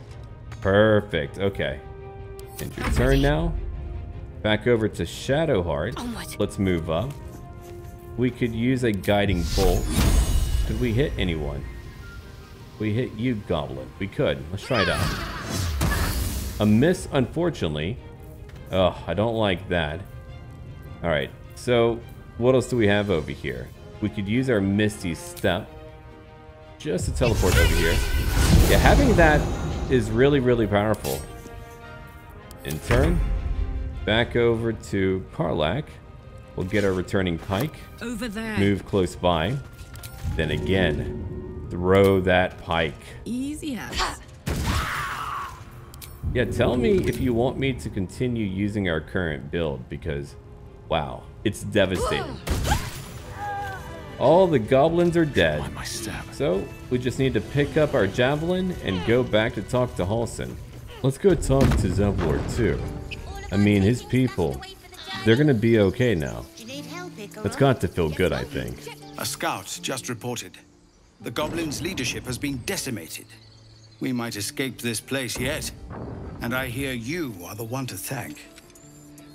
Perfect. Okay. And your turn now. Back over to Shadowheart. Oh, Let's move up. We could use a guiding bolt. Could we hit anyone? We hit you, Goblin. We could. Let's try it out. A miss, unfortunately. Oh, I don't like that. Alright, so what else do we have over here? We could use our Misty Step just to teleport over here. Yeah, having that is really, really powerful. In turn, back over to Karlach. We'll get our returning pike. Over there. Move close by. Then again, throw that pike. Easy as. Yeah, tell me if you want me to continue using our current build because, wow, it's devastating. All the goblins are dead. So we just need to pick up our javelin and go back to talk to Halsin. Let's go talk to Zevlor too. I mean, his people, they're gonna be okay now. That's got to feel good, I think. A scout just reported. The goblins' leadership has been decimated. We might escape this place yet. And I hear you are the one to thank.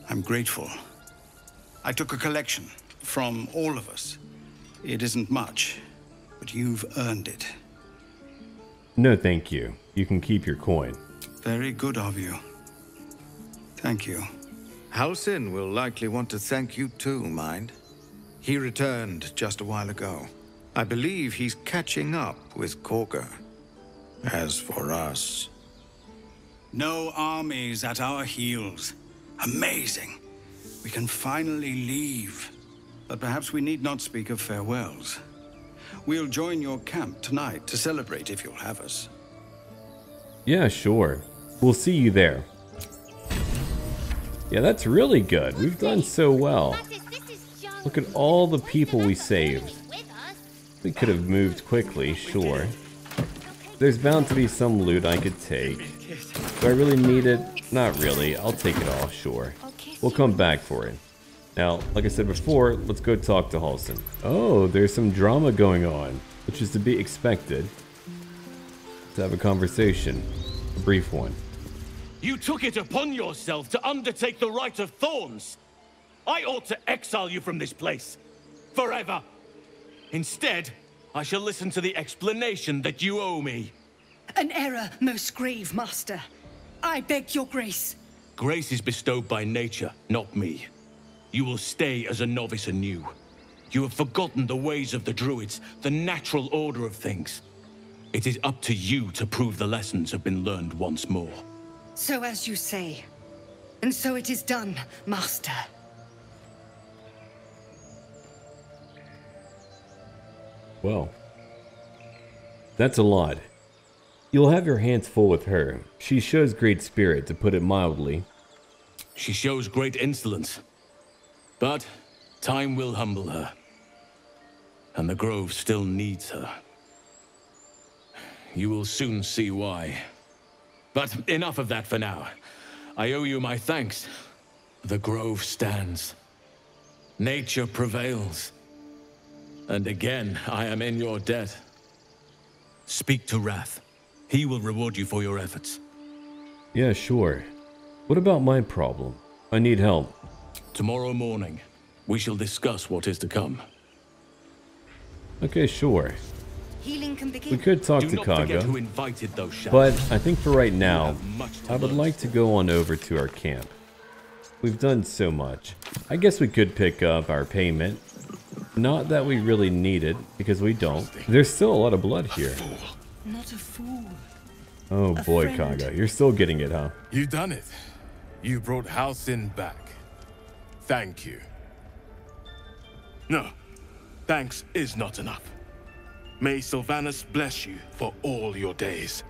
I'm grateful. I took a collection from all of us. It isn't much, but you've earned it. No, thank you. You can keep your coin. Very good of you. Thank you. Halsin will likely want to thank you too, mind. He returned just a while ago. I believe he's catching up with Kagha. As for us, No armies at our heels. Amazing. We can finally leave. But perhaps we need not speak of farewells. We'll join your camp tonight to celebrate if you'll have us. Yeah, sure. We'll see you there. Yeah, that's really good. We've done so well. Look at all the people we saved. We could have moved quickly, sure. There's bound to be some loot I could take. Do I really need it? Not really. I'll take it all, sure. We'll come back for it. Now, like I said before, let's go talk to Halsin. Oh, there's some drama going on, which is to be expected. Let's have a conversation. A brief one. You took it upon yourself to undertake the rite of thorns. I ought to exile you from this place. Forever. Instead, I shall listen to the explanation that you owe me. An error, most grave, master. I beg your grace. Grace is bestowed by nature, not me. You will stay as a novice anew. You have forgotten the ways of the Druids, the natural order of things. It is up to you to prove the lessons have been learned once more. So as you say. And so it is done, master. Well, that's a lot. You'll have your hands full with her. She shows great spirit, to put it mildly. She shows great insolence. But time will humble her. And the Grove still needs her. You will soon see why. But enough of that for now. I owe you my thanks. The Grove stands. Nature prevails. And again, I am in your debt. Speak to Rath. He will reward you for your efforts. Yeah, sure. What about my problem? I need help. Tomorrow morning, we shall discuss what is to come. Okay, sure. Healing can begin. We could talk Do to Kagha, who invited those but I think for right now, I would like to go on over to our camp. We've done so much. I guess we could pick up our payment. Not that we really need it, because we don't. There's still a lot of blood here. Not a fool. Oh A boy, friend. Kagha, you're still getting it, huh? You've done it. You brought Halsin back. Thank you. No, thanks is not enough. May Silvanus bless you for all your days.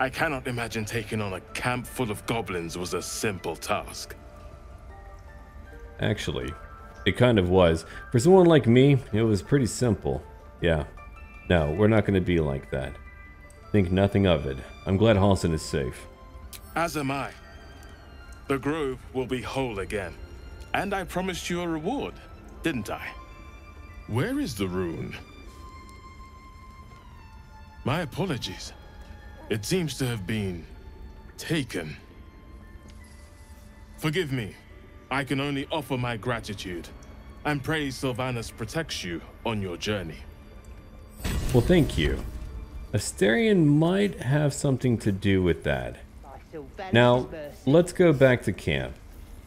I cannot imagine taking on a camp full of goblins was a simple task. Actually, it kind of was. For someone like me, it was pretty simple. Yeah. No, we're not going to be like that. Think nothing of it. I'm glad Halsin is safe. As am I. The grove will be whole again. And I promised you a reward, didn't I? Where is the rune? My apologies. It seems to have been taken. Forgive me. I can only offer my gratitude and pray Silvanus protects you on your journey. Well, thank you. Astarion might have something to do with that. Now, let's go back to camp.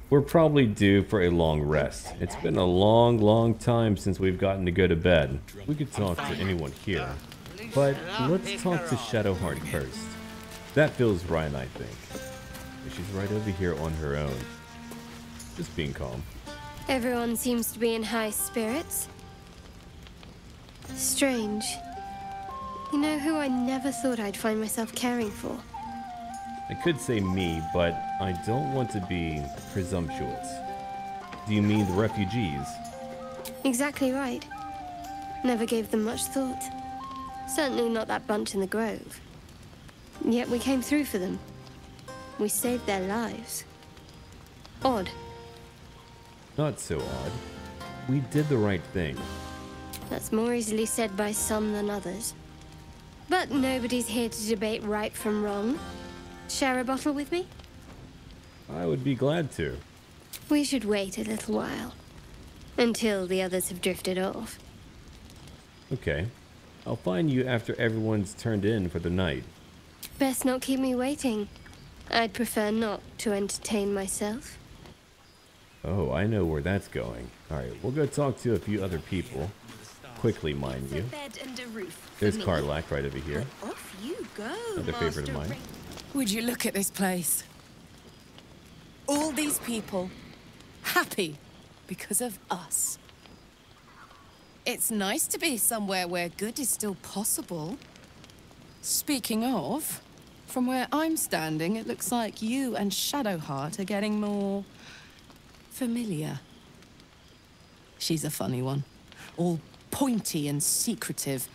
We're probably due for a long rest. It's been a long, long time since we've gotten to go to bed. We could talk to anyone here. But let's talk to Shadowheart first. That feels right, I think. She's right over here on her own. Just being calm. Everyone seems to be in high spirits. Strange. You know who I never thought I'd find myself caring for? I could say me, but I don't want to be presumptuous. Do you mean the refugees? Exactly right. Never gave them much thought. Certainly not that bunch in the grove. Yet we came through for them. We saved their lives. Odd. Not so odd. We did the right thing. That's more easily said by some than others. But nobody's here to debate right from wrong. Share a bottle with me? I would be glad to. We should wait a little while. Until the others have drifted off. Okay. I'll find you after everyone's turned in for the night. Best not keep me waiting. I'd prefer not to entertain myself. Oh, I know where that's going. Alright, we'll go talk to a few other people. Quickly, mind you. bed and a roof. for There's me. Right over here. Off you go. Another favorite of mine. Would you look at this place? All these people happy because of us. It's nice to be somewhere where good is still possible. Speaking of, from where I'm standing, it looks like you and Shadowheart are getting more familiar. She's a funny one, all pointy and secretive,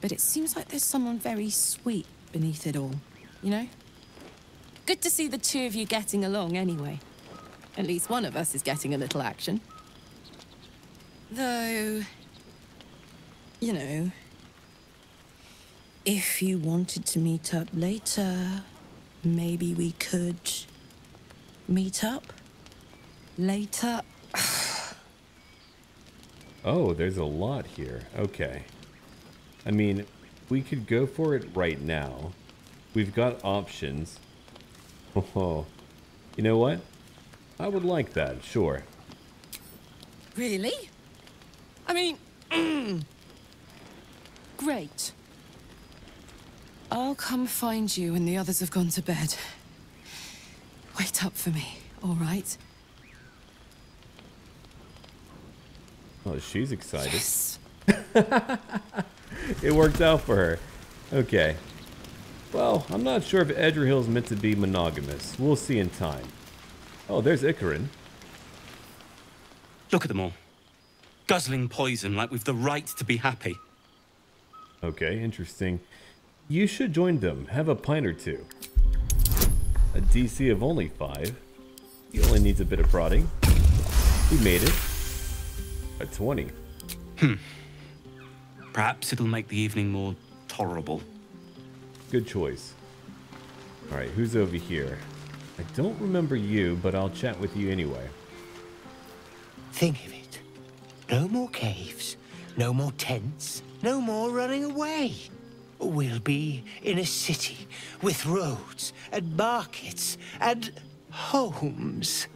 but it seems like there's someone very sweet beneath it all, you know? Good to see the two of you getting along anyway. At least one of us is getting a little action. Though, you know, if you wanted to meet up later, maybe we could meet up later. Oh, there's a lot here. Okay. I mean, we could go for it right now. We've got options. Oh, you know what? I would like that, sure. Really? I mean. great. I'll come find you when the others have gone to bed. Wait up for me, all right? Oh, she's excited. Yes. it worked out for her. Okay. Well, I'm not sure if Edrahil's meant to be monogamous. We'll see in time. Oh, there's Ikarin. Look at them all. Guzzling poison like we've the right to be happy. Okay, interesting. You should join them. Have a pint or two. A DC of only five. He only needs a bit of prodding. He made it. A 20. Hmm. Perhaps it'll make the evening more tolerable. Good choice. Alright, who's over here? I don't remember you, but I'll chat with you anyway. Think of it. No more caves, no more tents, no more running away. We'll be in a city with roads and markets and homes.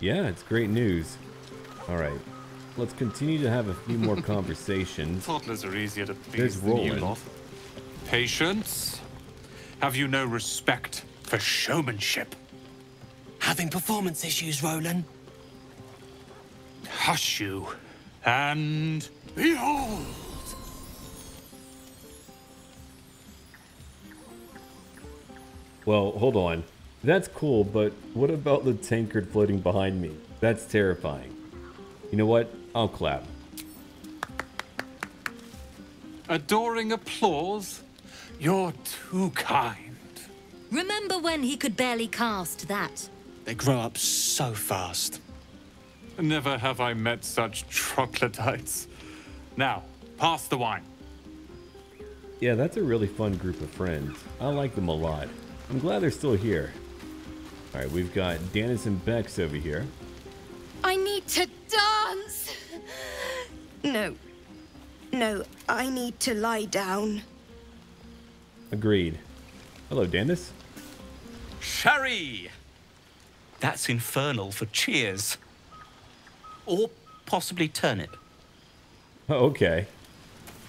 Yeah, it's great news. All right, let's continue to have a few more conversations. Toddlers are easier to There's please than you Rolan. lot. Patience. Have you no respect for showmanship? Having performance issues, Rolan? Hush you. And behold! Well, hold on. That's cool, but what about the tankard floating behind me? That's terrifying. You know what? I'll clap. Adoring applause? You're too kind. Remember when he could barely cast that? They grow up so fast. Never have I met such troglodytes. Now, pass the wine. Yeah, that's a really fun group of friends. I like them a lot. I'm glad they're still here. Alright, we've got Danis and Bex over here. I need to dance. No. No, I need to lie down. Agreed. Hello, Danis. Sherry! That's infernal for cheers. Or possibly turnip. Okay.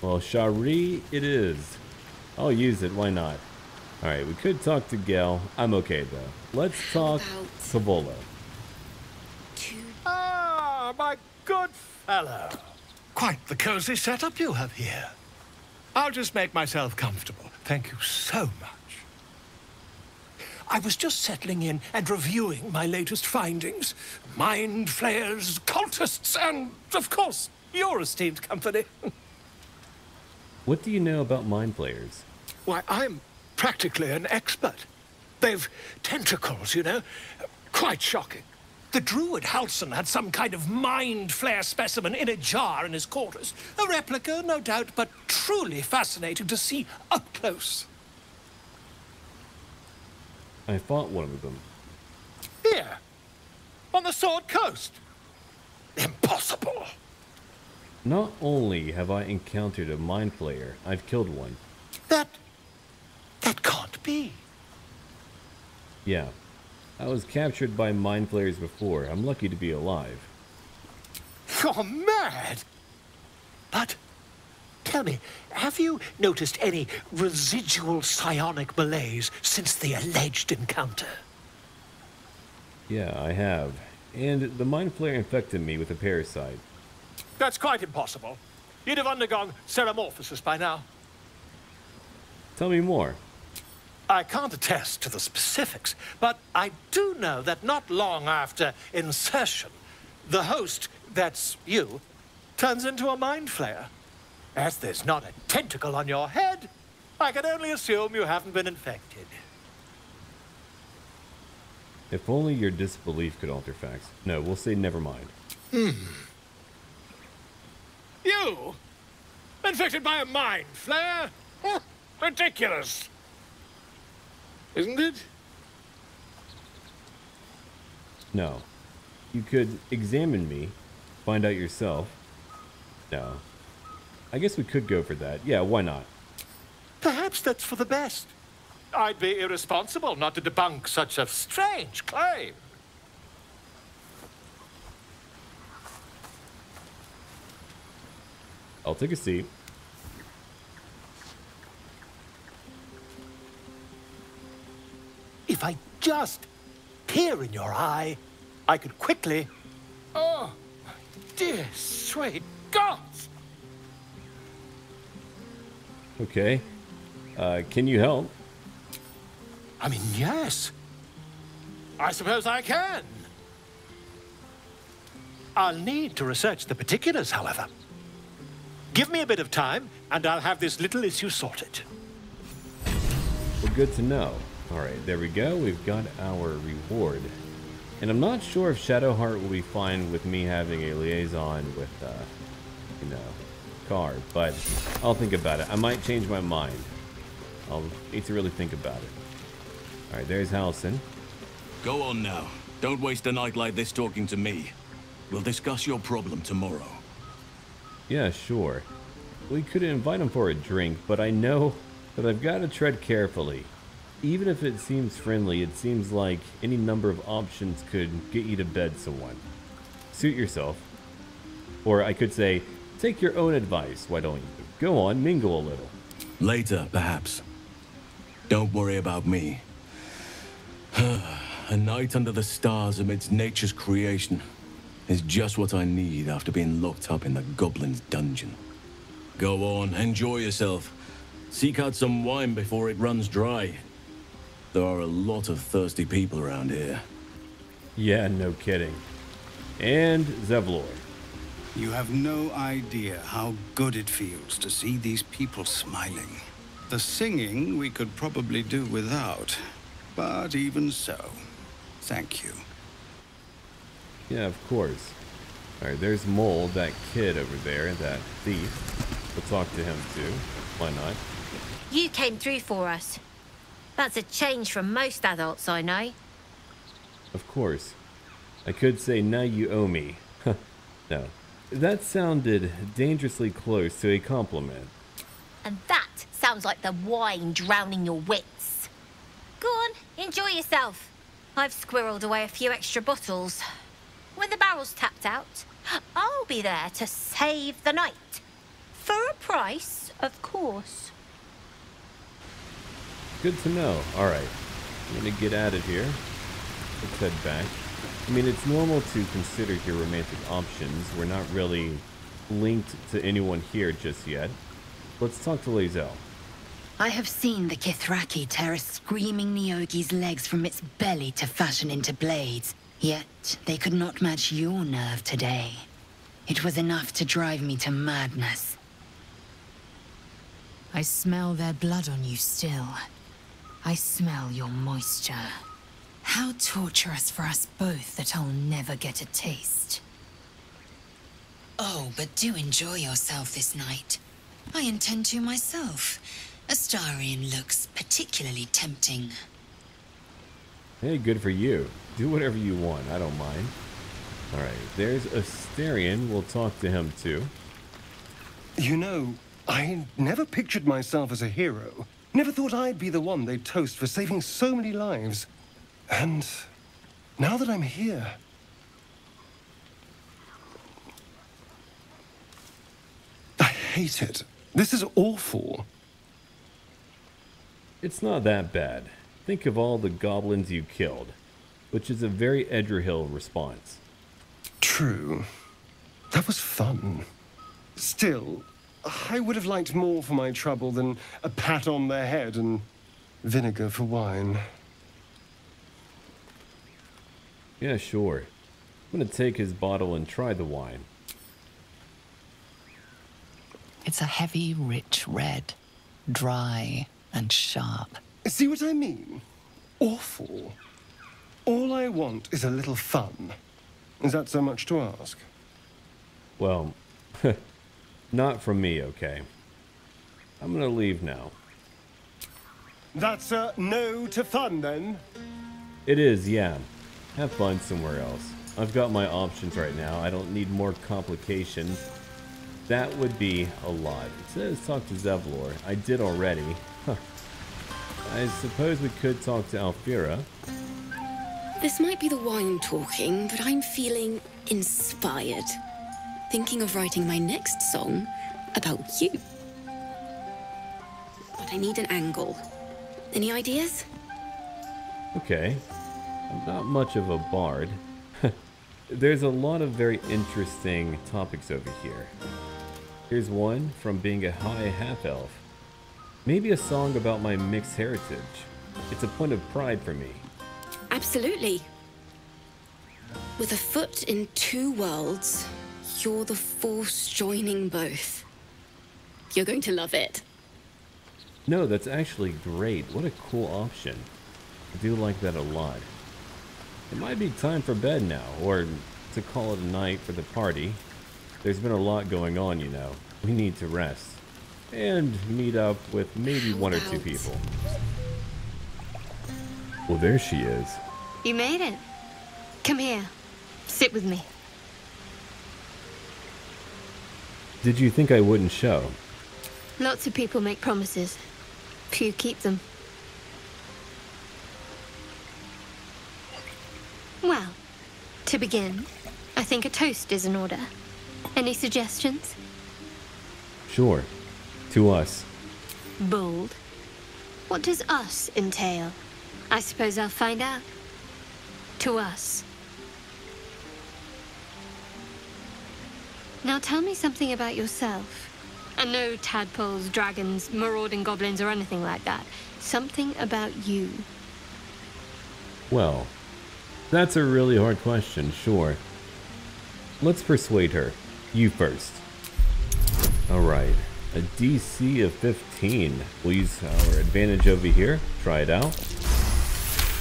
Well, Shari it is. I'll use it, why not? Alright, we could talk to Gel. I'm okay, though. Let's talk to Volo. Ah, my good fellow. Quite the cozy setup you have here. I'll just make myself comfortable. Thank you so much. I was just settling in and reviewing my latest findings. Mind flayers, cultists, and, of course, your esteemed company. What do you know about mind flayers? Why, I'm practically an expert. They've tentacles, you know? Quite shocking. The druid Halsin had some kind of mind flayer specimen in a jar in his quarters. A replica, no doubt, but truly fascinating to see up close. I fought one of them. Here, on the Sword Coast. Impossible. Not only have I encountered a mind flayer, I've killed one. That. that can't be. Yeah. I was captured by mind flayers before. I'm lucky to be alive. You're mad! But, tell me, have you noticed any residual psionic malaise since the alleged encounter? Yeah, I have. And the mind flayer infected me with a parasite. That's quite impossible. You'd have undergone ceremorphosis by now. Tell me more. I can't attest to the specifics, but I do know that not long after insertion, the host, that's you, turns into a mind flayer. As there's not a tentacle on your head, I can only assume you haven't been infected. If only your disbelief could alter facts. No, we'll say never mind. Hmm. You? Infected by a mind flayer? Huh, ridiculous. Isn't it? No. You could examine me, find out yourself. No. I guess we could go for that. Yeah, why not? Perhaps that's for the best. I'd be irresponsible not to debunk such a strange claim. I'll take a seat. If I just peer in your eye, I could quickly... Oh, my dear sweet gods! Okay. Uh, can you help? I mean, yes. I suppose I can. I'll need to research the particulars, however. Give me a bit of time, and I'll have this little issue sorted. Well, good to know. Alright, there we go. We've got our reward. And I'm not sure if Shadowheart will be fine with me having a liaison with, uh, you know, Carr, but I'll think about it. I might change my mind. I'll need to really think about it. Alright, there's Halsin. Go on now. Don't waste a night like this talking to me. We'll discuss your problem tomorrow. Yeah, sure. We could invite him for a drink, but I know that I've got to tread carefully. Even if it seems friendly, it seems like any number of options could get you to bed someone. Suit yourself. Or I could say, take your own advice, why don't you? Go on, mingle a little. Later, perhaps. Don't worry about me. a night under the stars amidst nature's creation is just what I need after being locked up in the goblin's dungeon. Go on, enjoy yourself. Seek out some wine before it runs dry. There are a lot of thirsty people around here. Yeah, no kidding. And Zevlor. You have no idea how good it feels to see these people smiling. The singing we could probably do without, but even so, thank you. Yeah, of course. Alright, there's Mol, that kid over there, that thief. We'll talk to him too. Why not? You came through for us. That's a change from most adults I know. Of course. I could say, now you owe me. no. That sounded dangerously close to a compliment. And that sounds like the wine drowning your wits. Go on, enjoy yourself. I've squirreled away a few extra bottles. When the barrel's tapped out, I'll be there to save the night. For a price, of course. Good to know. Alright. I'm gonna get out of here. Let's head back. I mean, it's normal to consider your romantic options. We're not really linked to anyone here just yet. Let's talk to Lae'zel. I have seen the Kithraki tear a screaming Neogi's legs from its belly to fashion into blades. Yet, they could not match your nerve today. It was enough to drive me to madness. I smell their blood on you still. I smell your moisture. How torturous for us both that I'll never get a taste. Oh, but do enjoy yourself this night. I intend to myself. Astarion looks particularly tempting. Hey, good for you. Do whatever you want. I don't mind. Alright, there's Astarion. We'll talk to him too. You know, I never pictured myself as a hero. Never thought I'd be the one they'd toast for saving so many lives. And now that I'm here... I hate it. This is awful. It's not that bad. Think of all the goblins you killed, which is a very Edrahil response. True. That was fun. Still, I would have liked more for my trouble than a pat on the head and vinegar for wine. Yeah, sure. I'm gonna take his bottle and try the wine. It's a heavy, rich red, dry and sharp. See what I mean? Awful. All I want is a little fun. Is that so much to ask? Well, not from me, okay? I'm gonna leave now. That's a no to fun, then? It is, yeah. Have fun somewhere else. I've got my options right now. I don't need more complications. That would be a lot. It says talk to Zevlor. I did already. Huh. I suppose we could talk to Alfira. This might be the wine talking, but I'm feeling inspired. Thinking of writing my next song about you. But I need an angle. Any ideas? Okay. I'm not much of a bard. There's a lot of very interesting topics over here. Here's one from being a high half-elf. Maybe a song about my mixed heritage. It's a point of pride for me. Absolutely. With a foot in two worlds, you're the force joining both. You're going to love it. No, that's actually great. What a cool option. I do like that a lot. It might be time for bed now, or to call it a night for the party. There's been a lot going on, you know. We need to rest. And meet up with maybe one or two people. Well, there she is. You made it. Come here. Sit with me. Did you think I wouldn't show? Lots of people make promises. Few keep them. Well, to begin, I think a toast is in order. Any suggestions? Sure. To us. Bold. What does us entail? I suppose I'll find out. To us. Now tell me something about yourself. And no tadpoles, dragons, marauding goblins, or anything like that. Something about you. Well, that's a really hard question, sure. Let's persuade her. You first. Alright, a DC of 15. We'll use our advantage over here. Try it out.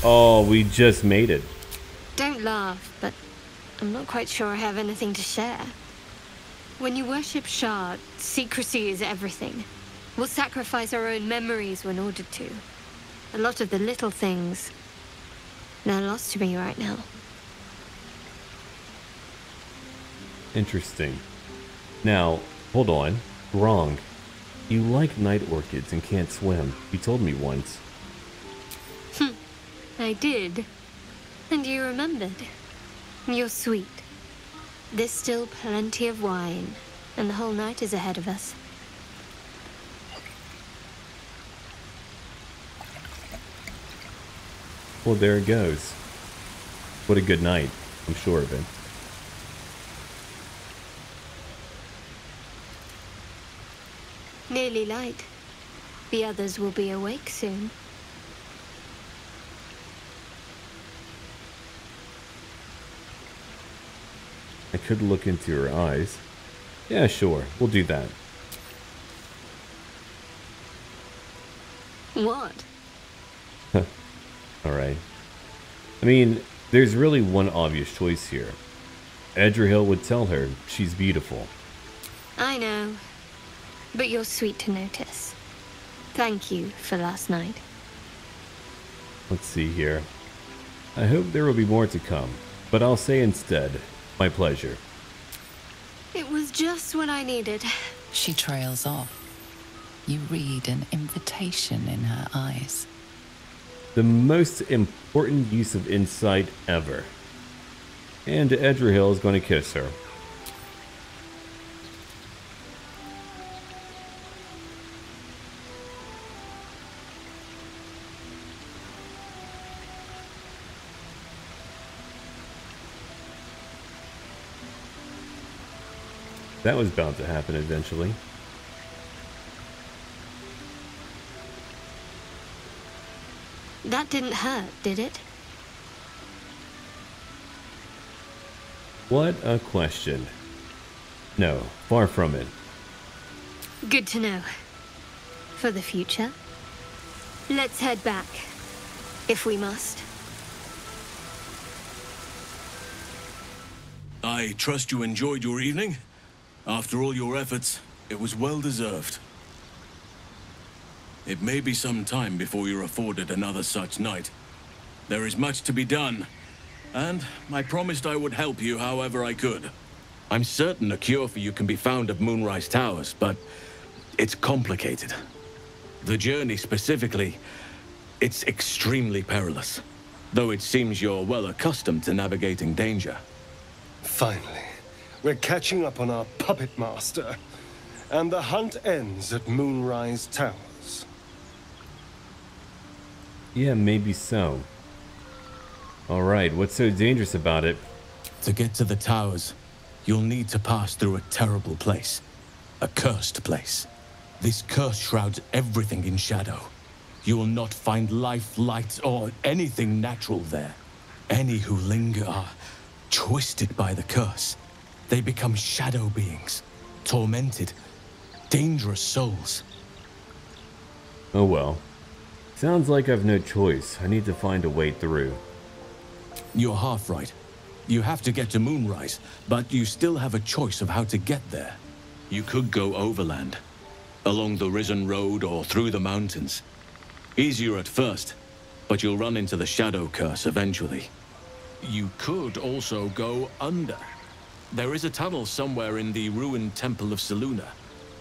Oh, we just made it. Don't laugh, but I'm not quite sure I have anything to share. When you worship Shar, secrecy is everything. We'll sacrifice our own memories when ordered to. A lot of the little things, they're lost to me right now. Interesting. Now, hold on. Wrong. You like night orchids and can't swim. You told me once. Hm, I did. And you remembered. You're sweet. There's still plenty of wine, and the whole night is ahead of us. Well, there it goes. What a good night. I'm sure of it. Nearly light. The others will be awake soon. I could look into her eyes. Yeah, sure. We'll do that. What? Alright. I mean, there's really one obvious choice here. Edrahil would tell her she's beautiful. I know. But you're sweet to notice. Thank you for last night. Let's see here. I hope there will be more to come, but I'll say instead, my pleasure. It was just what I needed. She trails off. You read an invitation in her eyes. The most important use of insight ever. And Edrahil is going to kiss her. That was bound to happen eventually. That didn't hurt, did it? What a question. No, far from it. Good to know. For the future. Let's head back, if we must. I trust you enjoyed your evening. After all your efforts, it was well deserved. It may be some time before you're afforded another such night. There is much to be done, and I promised I would help you however I could. I'm certain a cure for you can be found at Moonrise Towers, but it's complicated. The journey specifically, it's extremely perilous, though it seems you're well accustomed to navigating danger. Finally, we're catching up on our puppet master. And the hunt ends at Moonrise Towers. Yeah, maybe so. Alright, what's so dangerous about it? To get to the towers, you'll need to pass through a terrible place. A cursed place. This curse shrouds everything in shadow. You will not find life, light, or anything natural there. Any who linger are twisted by the curse. They become shadow beings, tormented, dangerous souls. Oh well. Sounds like I've no choice. I need to find a way through. You're half right. You have to get to Moonrise, but you still have a choice of how to get there. You could go overland, along the Risen Road or through the mountains. Easier at first, but you'll run into the Shadow Curse eventually. You could also go under. There is a tunnel somewhere in the ruined Temple of Selûne.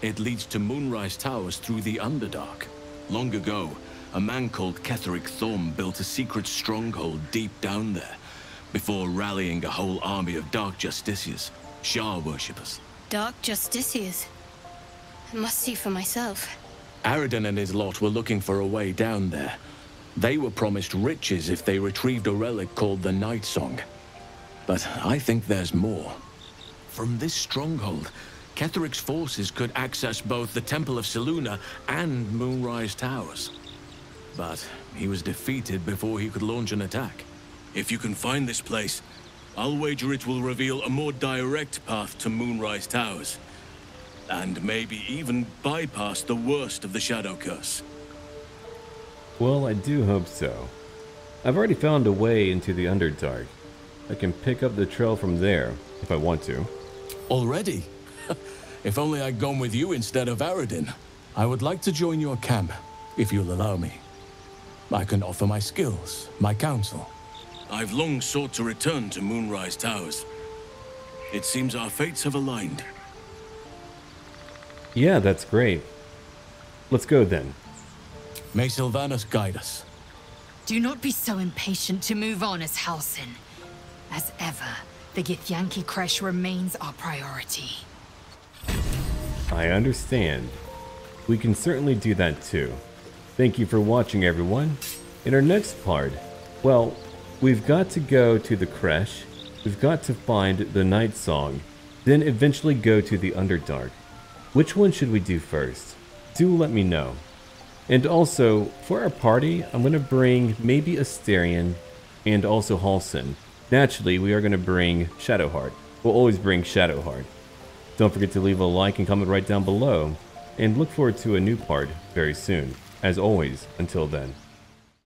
It leads to Moonrise Towers through the Underdark. Long ago, a man called Ketheric Thorm built a secret stronghold deep down there, before rallying a whole army of Dark Justiciars, Shar worshippers. Dark Justiciars. I must see for myself. Aradin and his lot were looking for a way down there. They were promised riches if they retrieved a relic called the Night Song. But I think there's more. From this stronghold, Ketheric's forces could access both the Temple of Selûne and Moonrise Towers. But he was defeated before he could launch an attack. If you can find this place, I'll wager it will reveal a more direct path to Moonrise Towers. And maybe even bypass the worst of the Shadow Curse. Well, I do hope so. I've already found a way into the Underdark. I can pick up the trail from there, if I want to. Already? if only I'd gone with you instead of Aradin. I would like to join your camp, if you'll allow me. I can offer my skills, my counsel. I've long sought to return to Moonrise Towers. It seems our fates have aligned. Yeah, that's great. Let's go then. May Silvanus guide us. Do not be so impatient to move on as Halsin. As ever, the Githyanki creche remains our priority. I understand. We can certainly do that too. Thank you for watching everyone. In our next part, well, we've got to go to the creche, we've got to find the Night Song, then eventually go to the Underdark. Which one should we do first? Do let me know. And also, for our party, I'm going to bring maybe Astarion and also Halsin. Naturally, we are going to bring Shadowheart. We'll always bring Shadowheart. Don't forget to leave a like and comment right down below. And look forward to a new part very soon. As always, until then.